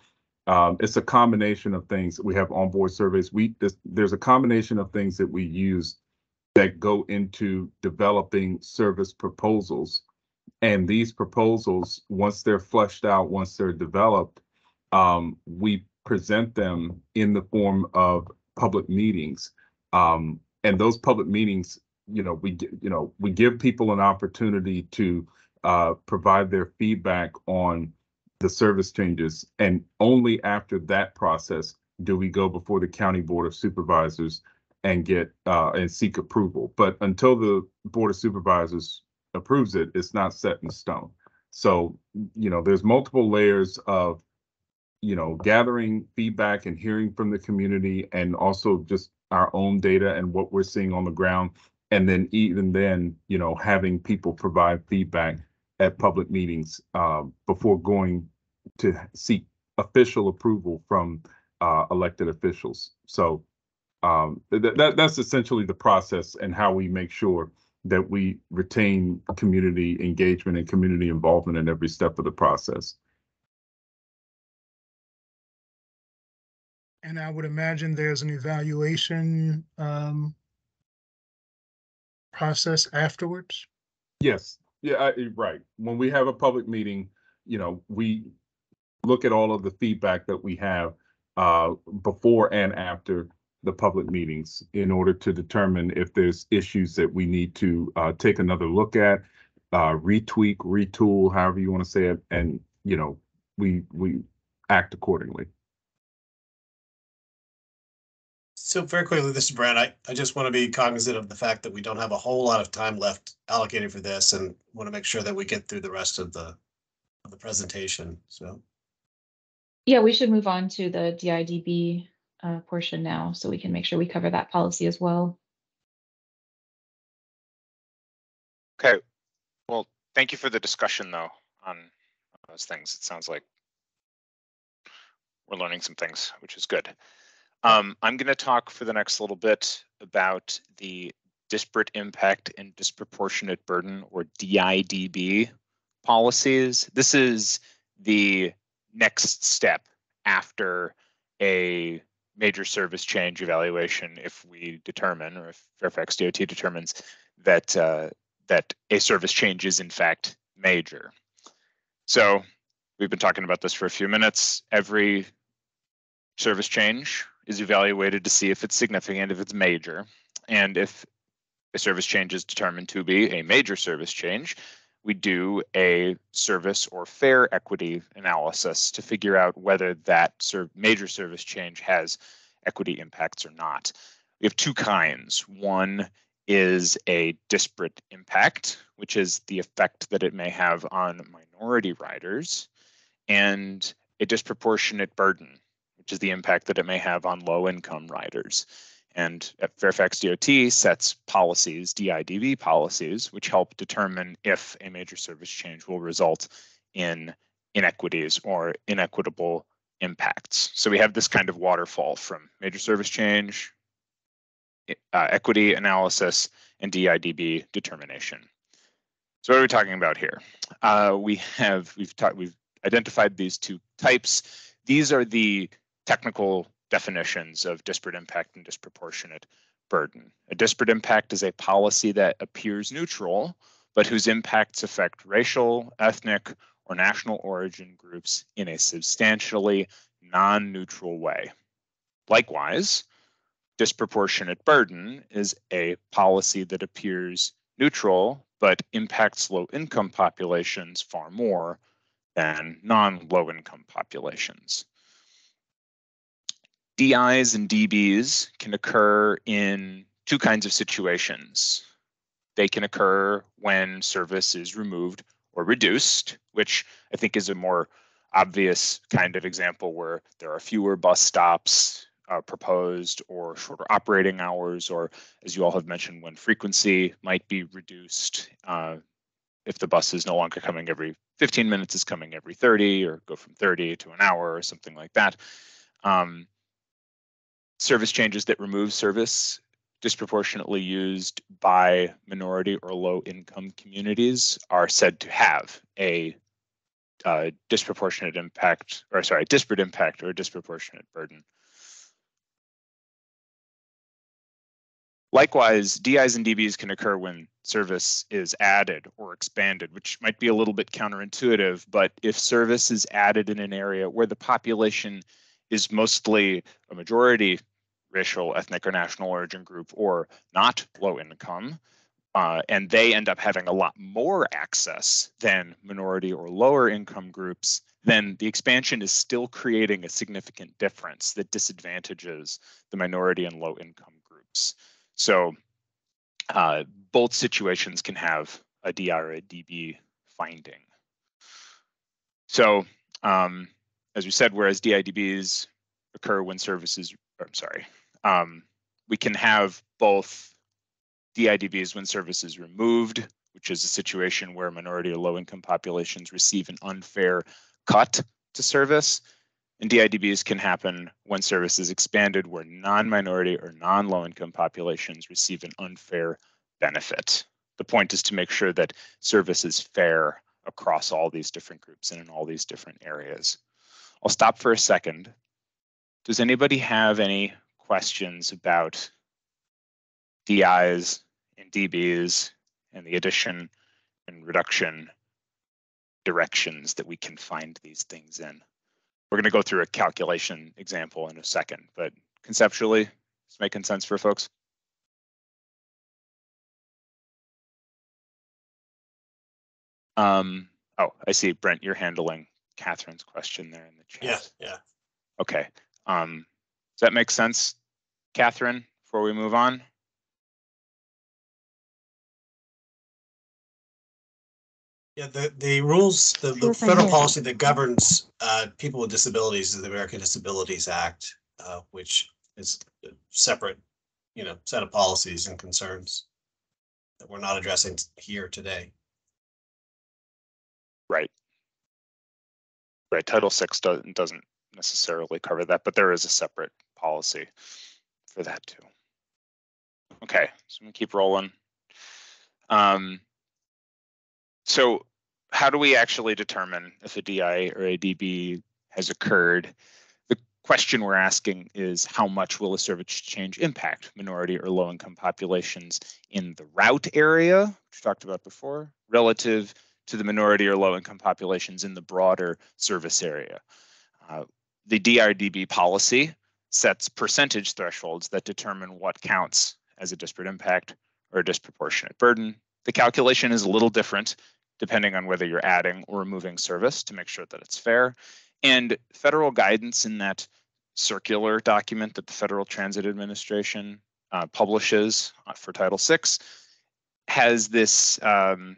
Um, it's a combination of things. We have onboard surveys. We there's, there's a combination of things that we use that go into developing service proposals. And these proposals, once they're fleshed out, once they're developed, um, we present them in the form of public meetings. Um, and those public meetings you know, we, you know, we give people an opportunity to uh, provide their feedback on the service changes. And only after that process do we go before the county board of supervisors and get, uh, and seek approval. But until the board of supervisors approves it, it's not set in stone. So, you know, there's multiple layers of, you know, gathering feedback and hearing from the community and also just our own data and what we're seeing on the ground. And then even then, you know, having people provide feedback at public meetings uh, before going to seek official approval from uh, elected officials. So um, that, that that's essentially the process and how we make sure that we retain community engagement and community involvement in every step of the process. And I would imagine there's an evaluation um process afterwards. Yes, yeah, I, right. When we have a public meeting, you know, we look at all of the feedback that we have uh, before and after the public meetings in order to determine if there's issues that we need to uh, take another look at, uh, retweak, retool, however you want to say it, and you know, we we act accordingly. So very quickly, this is Brad. I, I just want to be cognizant of the fact that we don't have a whole lot of time left allocated for this and want to make sure that we get through the rest of the, of the presentation. So, Yeah, we should move on to the DIDB uh, portion now, so we can make sure we cover that policy as well. Okay, well, thank you for the discussion though on those things. It sounds like we're learning some things, which is good. Um, I'm going to talk for the next little bit about the disparate impact and disproportionate burden or DIDB policies. This is the next step after a major service change evaluation if we determine or if Fairfax DOT determines that uh, that a service change is in fact major. So we've been talking about this for a few minutes. Every service change is evaluated to see if it's significant, if it's major. And if a service change is determined to be a major service change, we do a service or fare equity analysis to figure out whether that ser major service change has equity impacts or not. We have two kinds. One is a disparate impact, which is the effect that it may have on minority riders, and a disproportionate burden, which is the impact that it may have on low income riders. And Fairfax DOT sets policies, DIDB policies, which help determine if a major service change will result in inequities or inequitable impacts. So we have this kind of waterfall from major service change, uh, equity analysis, and DIDB determination. So what are we talking about here? Uh, we have we've talked we've identified these two types. These are the technical definitions of disparate impact and disproportionate burden. A disparate impact is a policy that appears neutral, but whose impacts affect racial, ethnic, or national origin groups in a substantially non-neutral way. Likewise, disproportionate burden is a policy that appears neutral, but impacts low income populations far more than non-low income populations. DIs and DBs can occur in two kinds of situations. They can occur when service is removed or reduced, which I think is a more obvious kind of example where there are fewer bus stops uh, proposed or shorter operating hours, or as you all have mentioned, when frequency might be reduced. Uh, if the bus is no longer coming every 15 minutes, is coming every 30, or go from 30 to an hour, or something like that. Um, service changes that remove service disproportionately used by minority or low income communities are said to have a uh, disproportionate impact, or sorry, disparate impact or disproportionate burden. Likewise, DIs and DBs can occur when service is added or expanded, which might be a little bit counterintuitive, but if service is added in an area where the population is mostly a majority racial, ethnic, or national origin group or not low income, uh, and they end up having a lot more access than minority or lower income groups, then the expansion is still creating a significant difference that disadvantages the minority and low income groups. So uh, both situations can have a DI or a DB finding. So um, as we said, whereas DIDBs occur when services, I'm sorry, um, we can have both DIDBs when service is removed, which is a situation where minority or low income populations receive an unfair cut to service, and DIDBs can happen when service is expanded where non-minority or non-low income populations receive an unfair benefit. The point is to make sure that service is fair across all these different groups and in all these different areas. I'll stop for a second. Does anybody have any questions about DIs and DBs and the addition and reduction directions that we can find these things in? We're going to go through a calculation example in a second, but conceptually, it's making sense for folks. Um, oh, I see, Brent, you're handling Catherine's question there in the chat. Yeah, yeah. Okay. Um, does that make sense, Catherine, before we move on? Yeah, the, the rules, the, the Yes, federal policy that governs uh, people with disabilities is the American Disabilities Act, uh, which is a separate, you know, set of policies and concerns that we're not addressing here today. Right. Right, Title six doesn't, doesn't necessarily cover that, but there is a separate policy for that too. Okay, so I'm gonna keep rolling. Um, so how do we actually determine if a DI or a DB has occurred? The question we're asking is how much will a service change impact minority or low income populations in the route area, which we talked about before, relative to the minority or low income populations in the broader service area. Uh, the DRDB policy sets percentage thresholds that determine what counts as a disparate impact or a disproportionate burden. The calculation is a little different depending on whether you're adding or removing service to make sure that it's fair. And federal guidance in that circular document that the Federal Transit Administration uh, publishes uh, for Title VI has this um,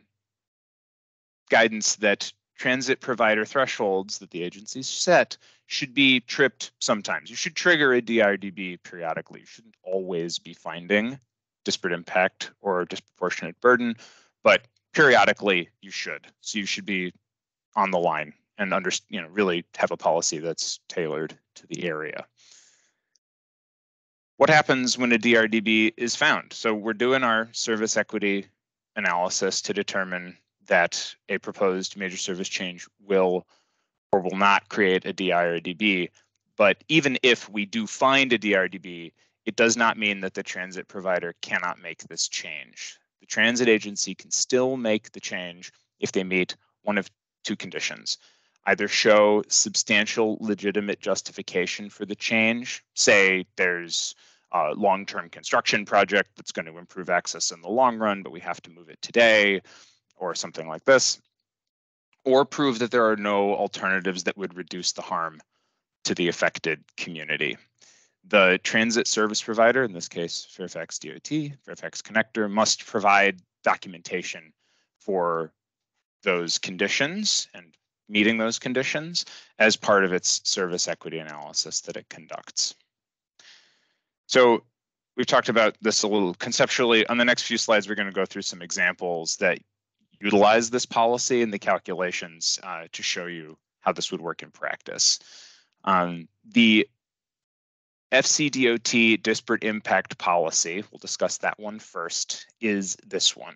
guidance that transit provider thresholds that the agencies set should be tripped sometimes. You should trigger a DRDB periodically. You shouldn't always be finding disparate impact or disproportionate burden, but periodically you should. So you should be on the line and under, you know, really have a policy that's tailored to the area. What happens when a DRDB is found? So we're doing our service equity analysis to determine that a proposed major service change will or will not create a DI or a DB. But even if we do find a DRDB, it does not mean that the transit provider cannot make this change. The transit agency can still make the change if they meet one of two conditions. Either show substantial legitimate justification for the change, say there's a long-term construction project that's going to improve access in the long run, but we have to move it today, or something like this, or prove that there are no alternatives that would reduce the harm to the affected community. The transit service provider, in this case Fairfax DOT, Fairfax Connector, must provide documentation for those conditions and meeting those conditions as part of its service equity analysis that it conducts. So we've talked about this a little conceptually. On the next few slides, we're going to go through some examples that utilize this policy and the calculations uh, to show you how this would work in practice. Um, the FCDOT disparate impact policy, we'll discuss that one first, is this one.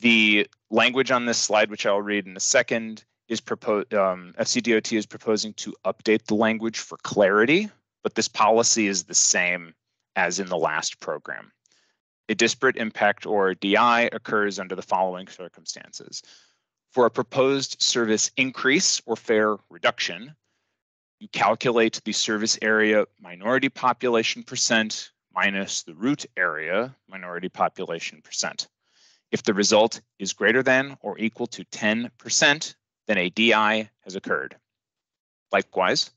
The language on this slide, which I'll read in a second, is proposed, um, FCDOT is proposing to update the language for clarity, but this policy is the same as in the last program. A disparate impact or DI occurs under the following circumstances. For a proposed service increase or fare reduction, you calculate the service area minority population percent minus the route area minority population percent. If the result is greater than or equal to 10%, then a DI has occurred. Likewise,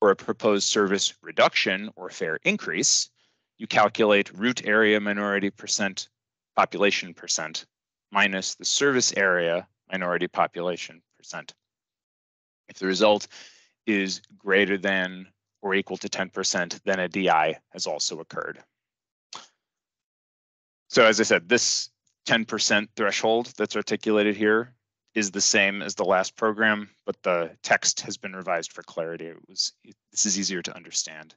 for a proposed service reduction or fare increase, you calculate route area minority percent population percent minus the service area minority population percent. If the result is greater than or equal to 10%, then a DI has also occurred. So as I said, this 10% threshold that's articulated here is the same as the last program, but the text has been revised for clarity. It was this is easier to understand.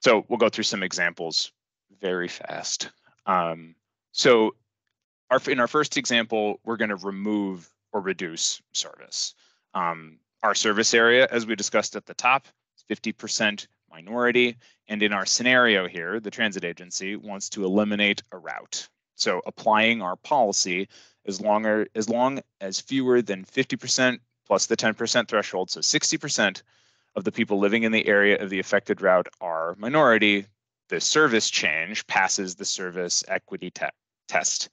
So we'll go through some examples very fast. Um, so our, in our first example, we're going to remove or reduce service. Um, our service area, as we discussed at the top, is 50% minority. And in our scenario here, the transit agency wants to eliminate a route. So applying our policy as long, as, long as fewer than 50% plus the 10% threshold, so 60% of the people living in the area of the affected route are minority, the service change passes the service equity te test.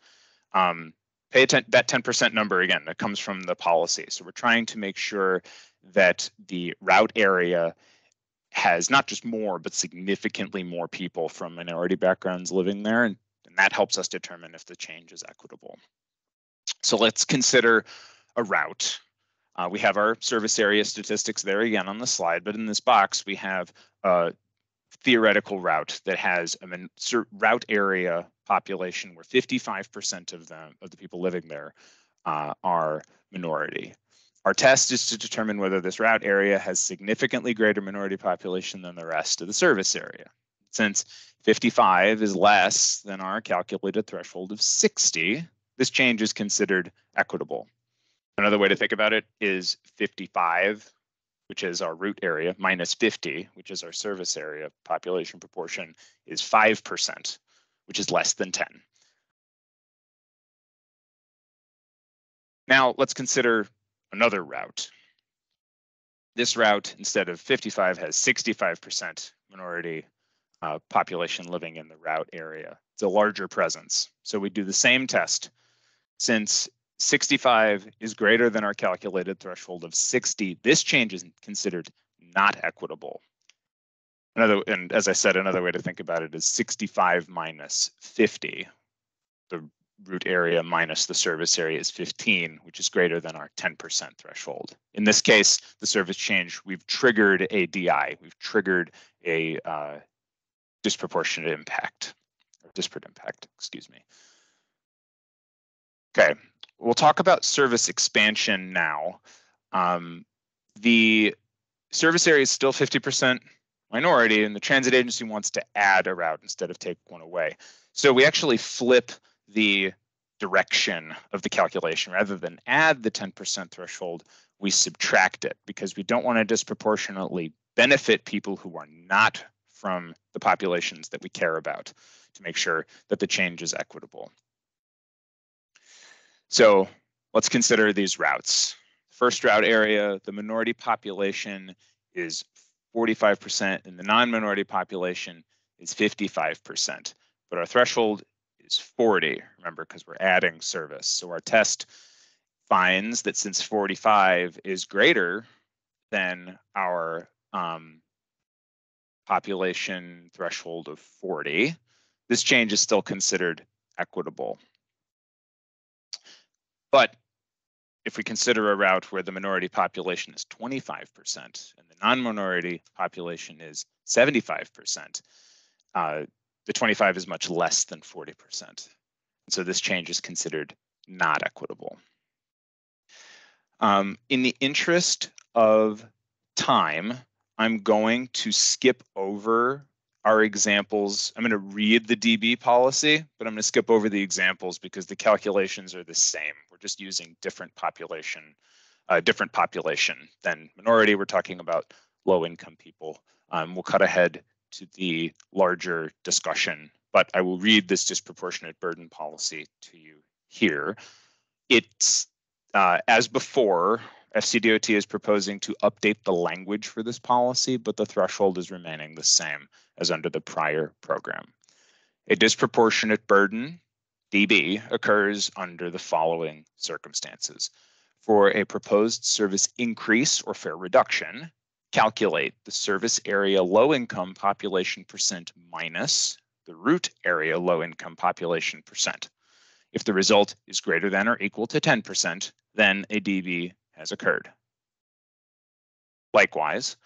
Um, pay attention that 10% number again that comes from the policy. So we're trying to make sure that the route area has not just more, but significantly more people from minority backgrounds living there. And, and that helps us determine if the change is equitable. So let's consider a route. Uh, we have our service area statistics there again on the slide, but in this box we have a theoretical route that has a route area population where 55% of them of the people living there uh, are minority. Our test is to determine whether this route area has significantly greater minority population than the rest of the service area. Since 55 is less than our calculated threshold of 60, this change is considered equitable. Another way to think about it is 55, which is our route area, minus 50, which is our service area population proportion, is 5%, which is less than 10. Now let's consider another route. This route, instead of 55, has 65% minority uh, population living in the route area. It's a larger presence. So we do the same test. Since 65 is greater than our calculated threshold of 60, this change is considered not equitable. Another, and as I said, another way to think about it is 65 minus 50. The route area minus the service area is 15, which is greater than our 10% threshold. In this case, the service change, we've triggered a DI, we've triggered a uh, disproportionate impact, or disparate impact, excuse me. Okay, we'll talk about service expansion now. Um, the service area is still 50% minority and the transit agency wants to add a route instead of take one away. So we actually flip the direction of the calculation. Rather than add the 10% threshold, we subtract it because we don't want to disproportionately benefit people who are not from the populations that we care about to make sure that the change is equitable. So let's consider these routes. First route area, the minority population is 45% and the non-minority population is 55%. But our threshold is 40, remember, because we're adding service. So our test finds that since 45 is greater than our um, population threshold of 40, this change is still considered equitable. But if we consider a route where the minority population is 25% and the non-minority population is 75%, uh, the 25 is much less than 40%. So this change is considered not equitable. Um, in the interest of time, I'm going to skip over our examples. I'm going to read the DB policy, but I'm going to skip over the examples because the calculations are the same. We're just using different population, uh, different population than minority. We're talking about low income people. Um, we'll cut ahead to the larger discussion, but I will read this disproportionate burden policy to you here. It's uh, as before, FCDOT is proposing to update the language for this policy, but the threshold is remaining the same as under the prior program. A disproportionate burden, DB, occurs under the following circumstances. For a proposed service increase or fare reduction, calculate the service area low income population percent minus the route area low income population percent. If the result is greater than or equal to 10%, then a DB has occurred. Likewise,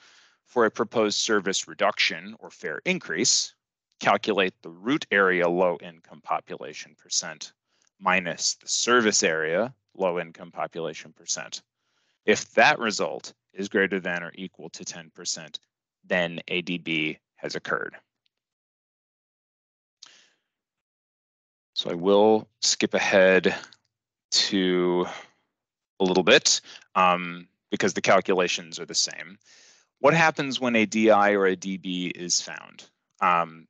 for a proposed service reduction or fare increase, calculate the route area low income population percent minus the service area low income population percent. If that result is greater than or equal to 10%, then a DB has occurred. So I will skip ahead to a little bit um, because the calculations are the same. What happens when a DI or a DB is found? Um,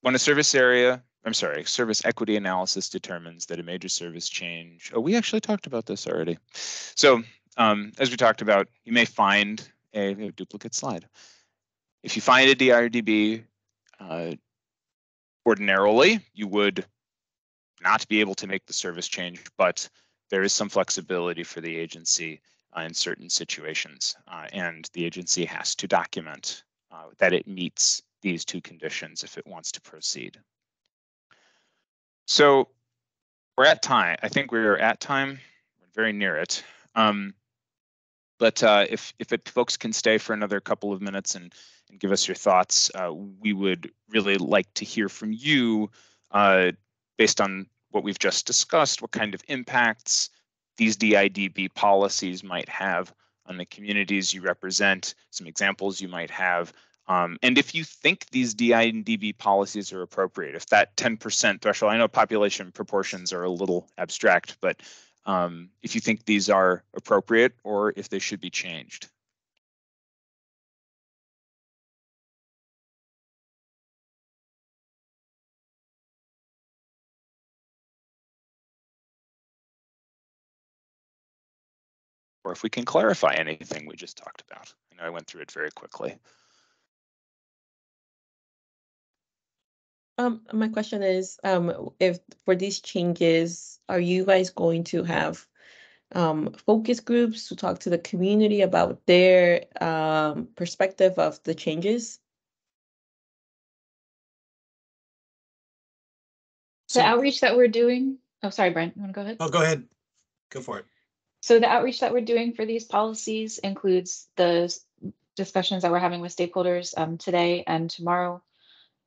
when a service area, I'm sorry, service equity analysis determines that a major service change, oh, we actually talked about this already. So um, as we talked about, you may find a, a, duplicate slide. If you find a DI or DB, uh, ordinarily you would not be able to make the service change, but there is some flexibility for the agency uh, in certain situations, uh, and the agency has to document uh, that it meets these two conditions if it wants to proceed. So we're at time. I think we're at time. We're very near it. Um, but uh, if if it, folks can stay for another couple of minutes and and give us your thoughts, uh, we would really like to hear from you uh, based on what we've just discussed, what kind of impacts these DIDB policies might have on the communities you represent, some examples you might have. Um, and if you think these DIDB policies are appropriate, if that 10% threshold, I know population proportions are a little abstract, but um, if you think these are appropriate or if they should be changed. Or if we can clarify anything we just talked about. I know I went through it very quickly. Um, my question is, um, if for these changes, are you guys going to have um focus groups to talk to the community about their um perspective of the changes? The outreach that we're doing, oh, sorry, Brent, you want to go ahead? Oh, go ahead. Go for it. So the outreach that we're doing for these policies includes the discussions that we're having with stakeholders um, today and tomorrow,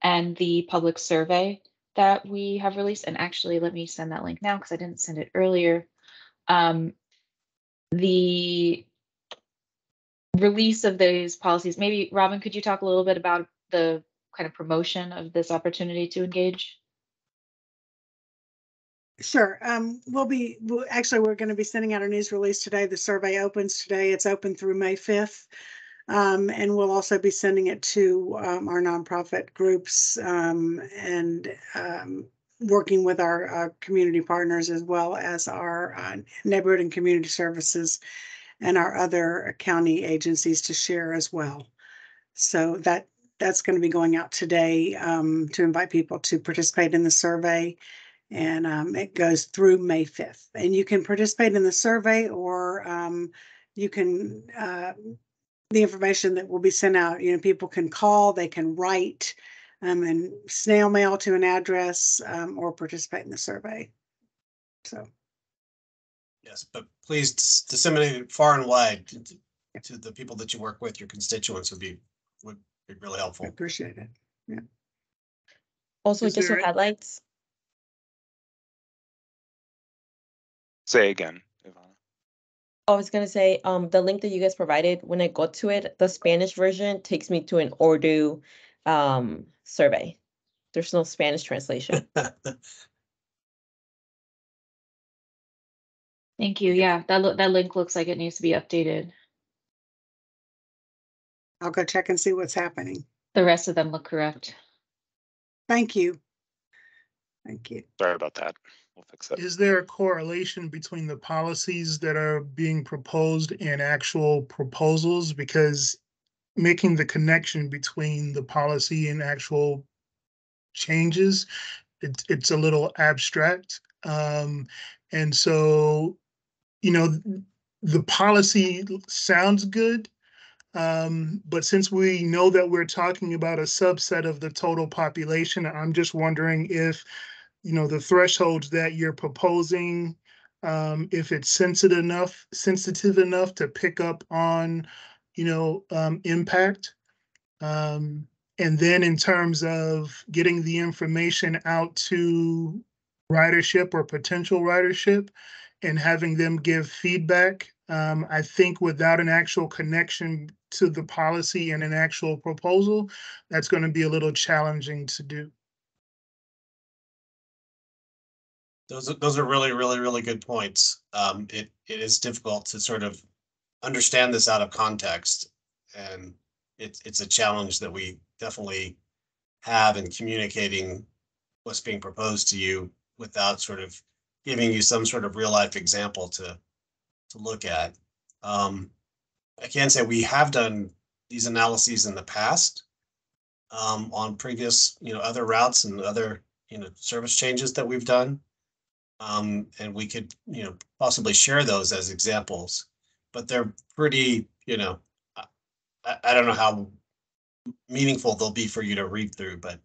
and the public survey that we have released. And actually, let me send that link now because I didn't send it earlier. Um, the release of those policies, maybe Robin, could you talk a little bit about the kind of promotion of this opportunity to engage? Sure. Um, we'll be, we'll- actually, we're going to be sending out a news release today. The survey opens today. It's open through May fifth. Um, and we'll also be sending it to, um, our nonprofit groups, um, and, um, working with our, uh, community partners as well as our, uh, neighborhood and community services and our other county agencies to share as well. So that, that's going to be going out today, um, to invite people to participate in the survey. And um, it goes through May fifth. And you can participate in the survey or um, you can, uh, the information that will be sent out, you know, people can call, they can write um, and snail mail to an address um, or participate in the survey. So, Yes, but please dis- disseminate it far and wide to- to to the people that you work with, your constituents would be, would be really I helpful. appreciate it. Yeah. Also, Is just some there Say again, Ivana. I was gonna say, um, the link that you guys provided, when I go to it, the Spanish version takes me to an Urdu um survey. There's no Spanish translation. Thank you. Yeah, that look, that link looks like it needs to be updated. I'll go check and see what's happening. The rest of them look correct. Thank you. Thank you. Sorry about that. We'll fix it. Is there a correlation between the policies that are being proposed and actual proposals? Because making the connection between the policy and actual changes, it's, it's a little abstract. Um, and so, you know, the policy sounds good. Um, but since we know that we're talking about a subset of the total population, I'm just wondering if you know, the thresholds that you're proposing, um, if it's sensitive enough, sensitive enough to pick up on, you know, um, impact. Um, and then in terms of getting the information out to ridership or potential ridership and having them give feedback, um, I think without an actual connection to the policy and an actual proposal, that's going to be a little challenging to do. Those are, those are really, really, really good points. Um, it, it is difficult to sort of understand this out of context. And it's, it's a challenge that we definitely have in communicating what's being proposed to you without sort of giving you some sort of real life example to, to look at. Um, I can say we have done these analyses in the past um, on previous, you know, other routes and other, you know, service changes that we've done. Um, and we could, you know, possibly share those as examples, but they're pretty, you know, I- I, I don't know how meaningful they'll be for you to read through, but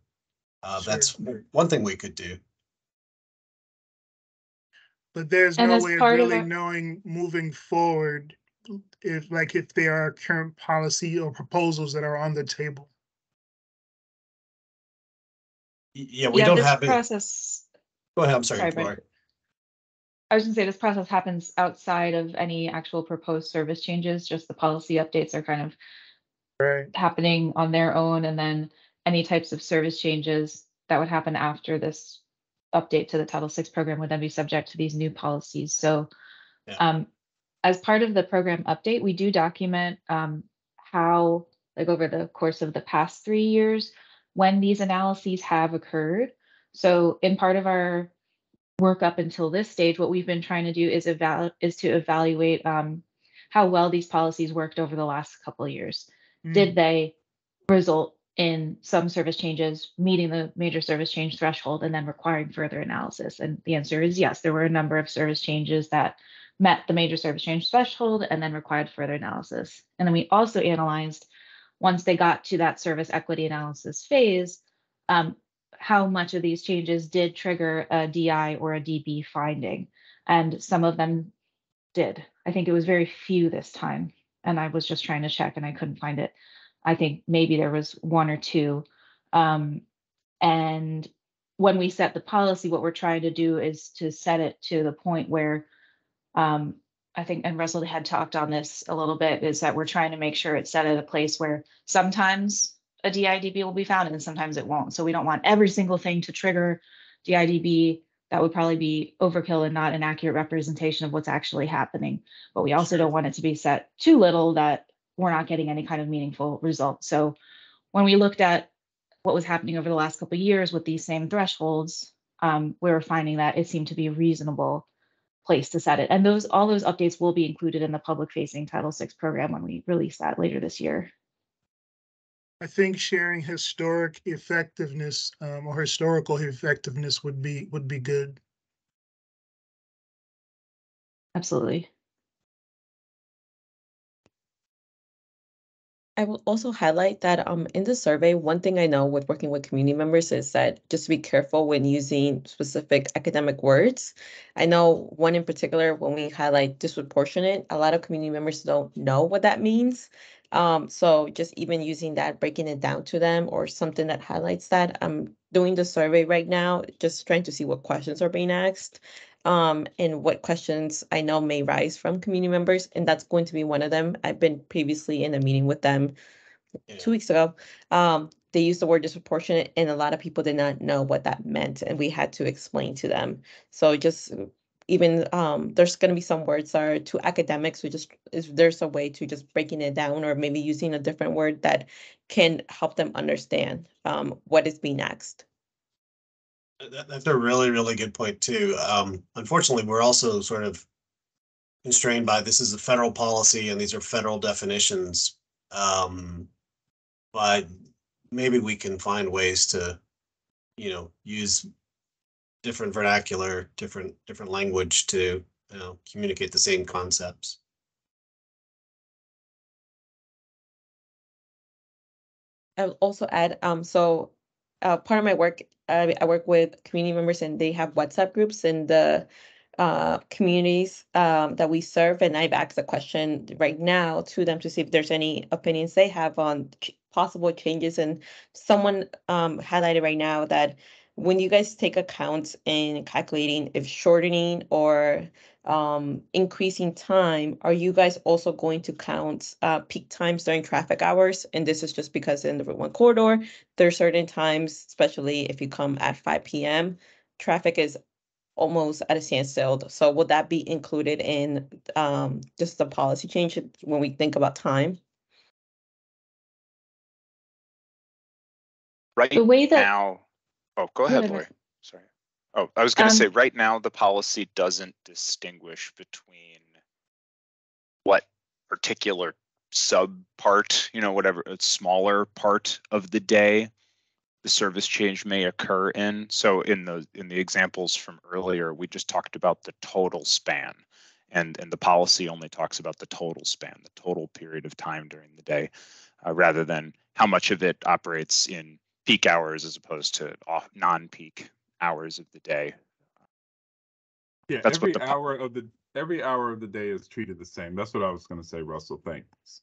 uh, that's one thing we could do. But there's And no way of part of really knowing moving forward if like if there are current policy or proposals that are on the table. Yeah, we Yeah, don't this have it. process, Go ahead, I'm sorry, Sorry, Brent. Laura. I was gonna say this process happens outside of any actual proposed service changes, just the policy updates are kind of Right. happening on their own and then any types of service changes that would happen after this update to the Title VI program would then be subject to these new policies. So Yeah. um, as part of the program update, we do document um, how, like over the course of the past three years, when these analyses have occurred. So in part of our work up until this stage, what we've been trying to do is eval is to evaluate um, how well these policies worked over the last couple of years Mm. did they result in some service changes meeting the major service change threshold and then requiring further analysis? And the answer is yes, there were a number of service changes that met the major service change threshold and then required further analysis. And then we also analyzed, once they got to that service equity analysis phase, um, how much of these changes did trigger a DI or a DB finding. And some of them did. I think it was very few this time. And I was just trying to check and I couldn't find it. I think maybe there was one or two. Um, and when we set the policy, what we're trying to do is to set it to the point where um, I think, and Russell had talked on this a little bit, is that we're trying to make sure it's set at a place where sometimes a DIDB will be found and sometimes it won't. So we don't want every single thing to trigger DIDB. That would probably be overkill and not an accurate representation of what's actually happening. But we also don't want it to be set too little that we're not getting any kind of meaningful result. So when we looked at what was happening over the last couple of years with these same thresholds, um, we were finding that it seemed to be a reasonable place to set it. And those all those updates will be included in the public facing Title VI program when we release that later this year. I think sharing historic effectiveness um, or historical effectiveness would be would be good. Absolutely. I will also highlight that um in the survey, one thing I know with working with community members is that just be careful when using specific academic words. I know one in particular, when we highlight disproportionate, a lot of community members don't know what that means. Um, so just even using that, breaking it down to them or something that highlights that. I'm doing the survey right now, just trying to see what questions are being asked um, and what questions I know may rise from community members, and that's going to be one of them. I've been previously in a meeting with them two weeks ago. Um, they used the word disproportionate, and a lot of people did not know what that meant, and we had to explain to them. So just even um, there's going to be some words that are too academic, so just if there's a way to just breaking it down, or maybe using a different word that can help them understand um, what is being asked. That, that's a really, really good point too. Um, unfortunately, we're also sort of constrained by this is a federal policy and these are federal definitions. Um, but maybe we can find ways to, you know, use different vernacular, different different language to, you know, communicate the same concepts. I'll also add, um, so uh, part of my work, I, work with community members and they have WhatsApp groups in the uh, communities um, that we serve. And I've asked a question right now to them to see if there's any opinions they have on possible changes. And someone um, highlighted right now that when you guys take accounts in calculating if shortening or um, increasing time, are you guys also going to count uh, peak times during traffic hours? And this is just because in the Route One corridor, there are certain times, especially if you come at five PM, traffic is almost at a standstill. So would that be included in um, just the policy change when we think about time? Right The way that- now, oh, go ahead, Lori. Sorry. Oh, I was gonna Um, say, right now, the policy doesn't distinguish between what particular sub part, you know, whatever, a smaller part of the day the service change may occur in. So in the, in the examples from earlier, we just talked about the total span. And, and the policy only talks about the total span, the total period of time during the day, uh, rather than how much of it operates in peak hours as opposed to off, non-peak hours of the day. Yeah, That's what every the hour of the, every hour of the day is treated the same. That's what I was gonna say, Russell. Thanks.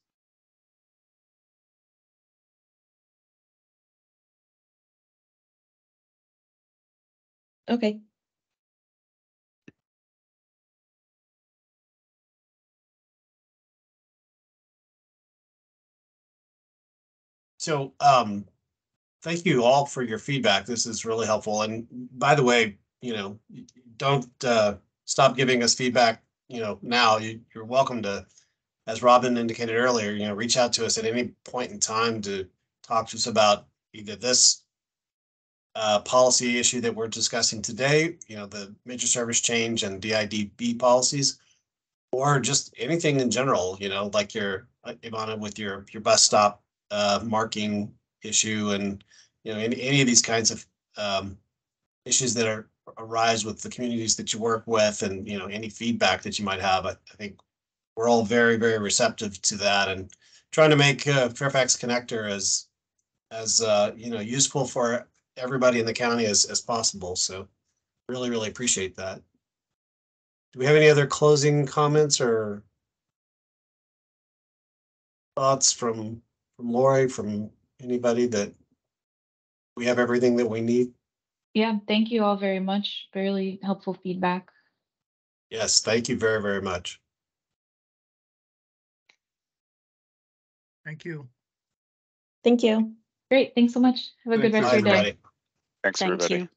Okay, So, um, thank you all for your feedback. This is really helpful. And by the way, you know, don't, uh, stop giving us feedback, you know, now. You, you're welcome to, as Robin indicated earlier, you know, reach out to us at any point in time to talk to us about either this uh, policy issue that we're discussing today, you know, the major service change and DIDB policies, or just anything in general, you know, like your, uh, Ivana, with your, your bus stop uh, marking issue and, you know, any, any of these kinds of um, issues that are arise with the communities that you work with and, you know, any feedback that you might have, I, I think we're all very, very receptive to that and trying to make uh, Fairfax Connector as, as, uh, you know, useful for everybody in the county as, as possible. So really, really appreciate that. Do we have any other closing comments or thoughts from, from Lori, from anybody that we have everything that we need? Yeah, thank you all very much. Very helpful feedback. Yes, thank you very, very much. Thank you. Thank you. Great, thanks so much. Have a good rest of your day. Thanks, Thank everybody. you.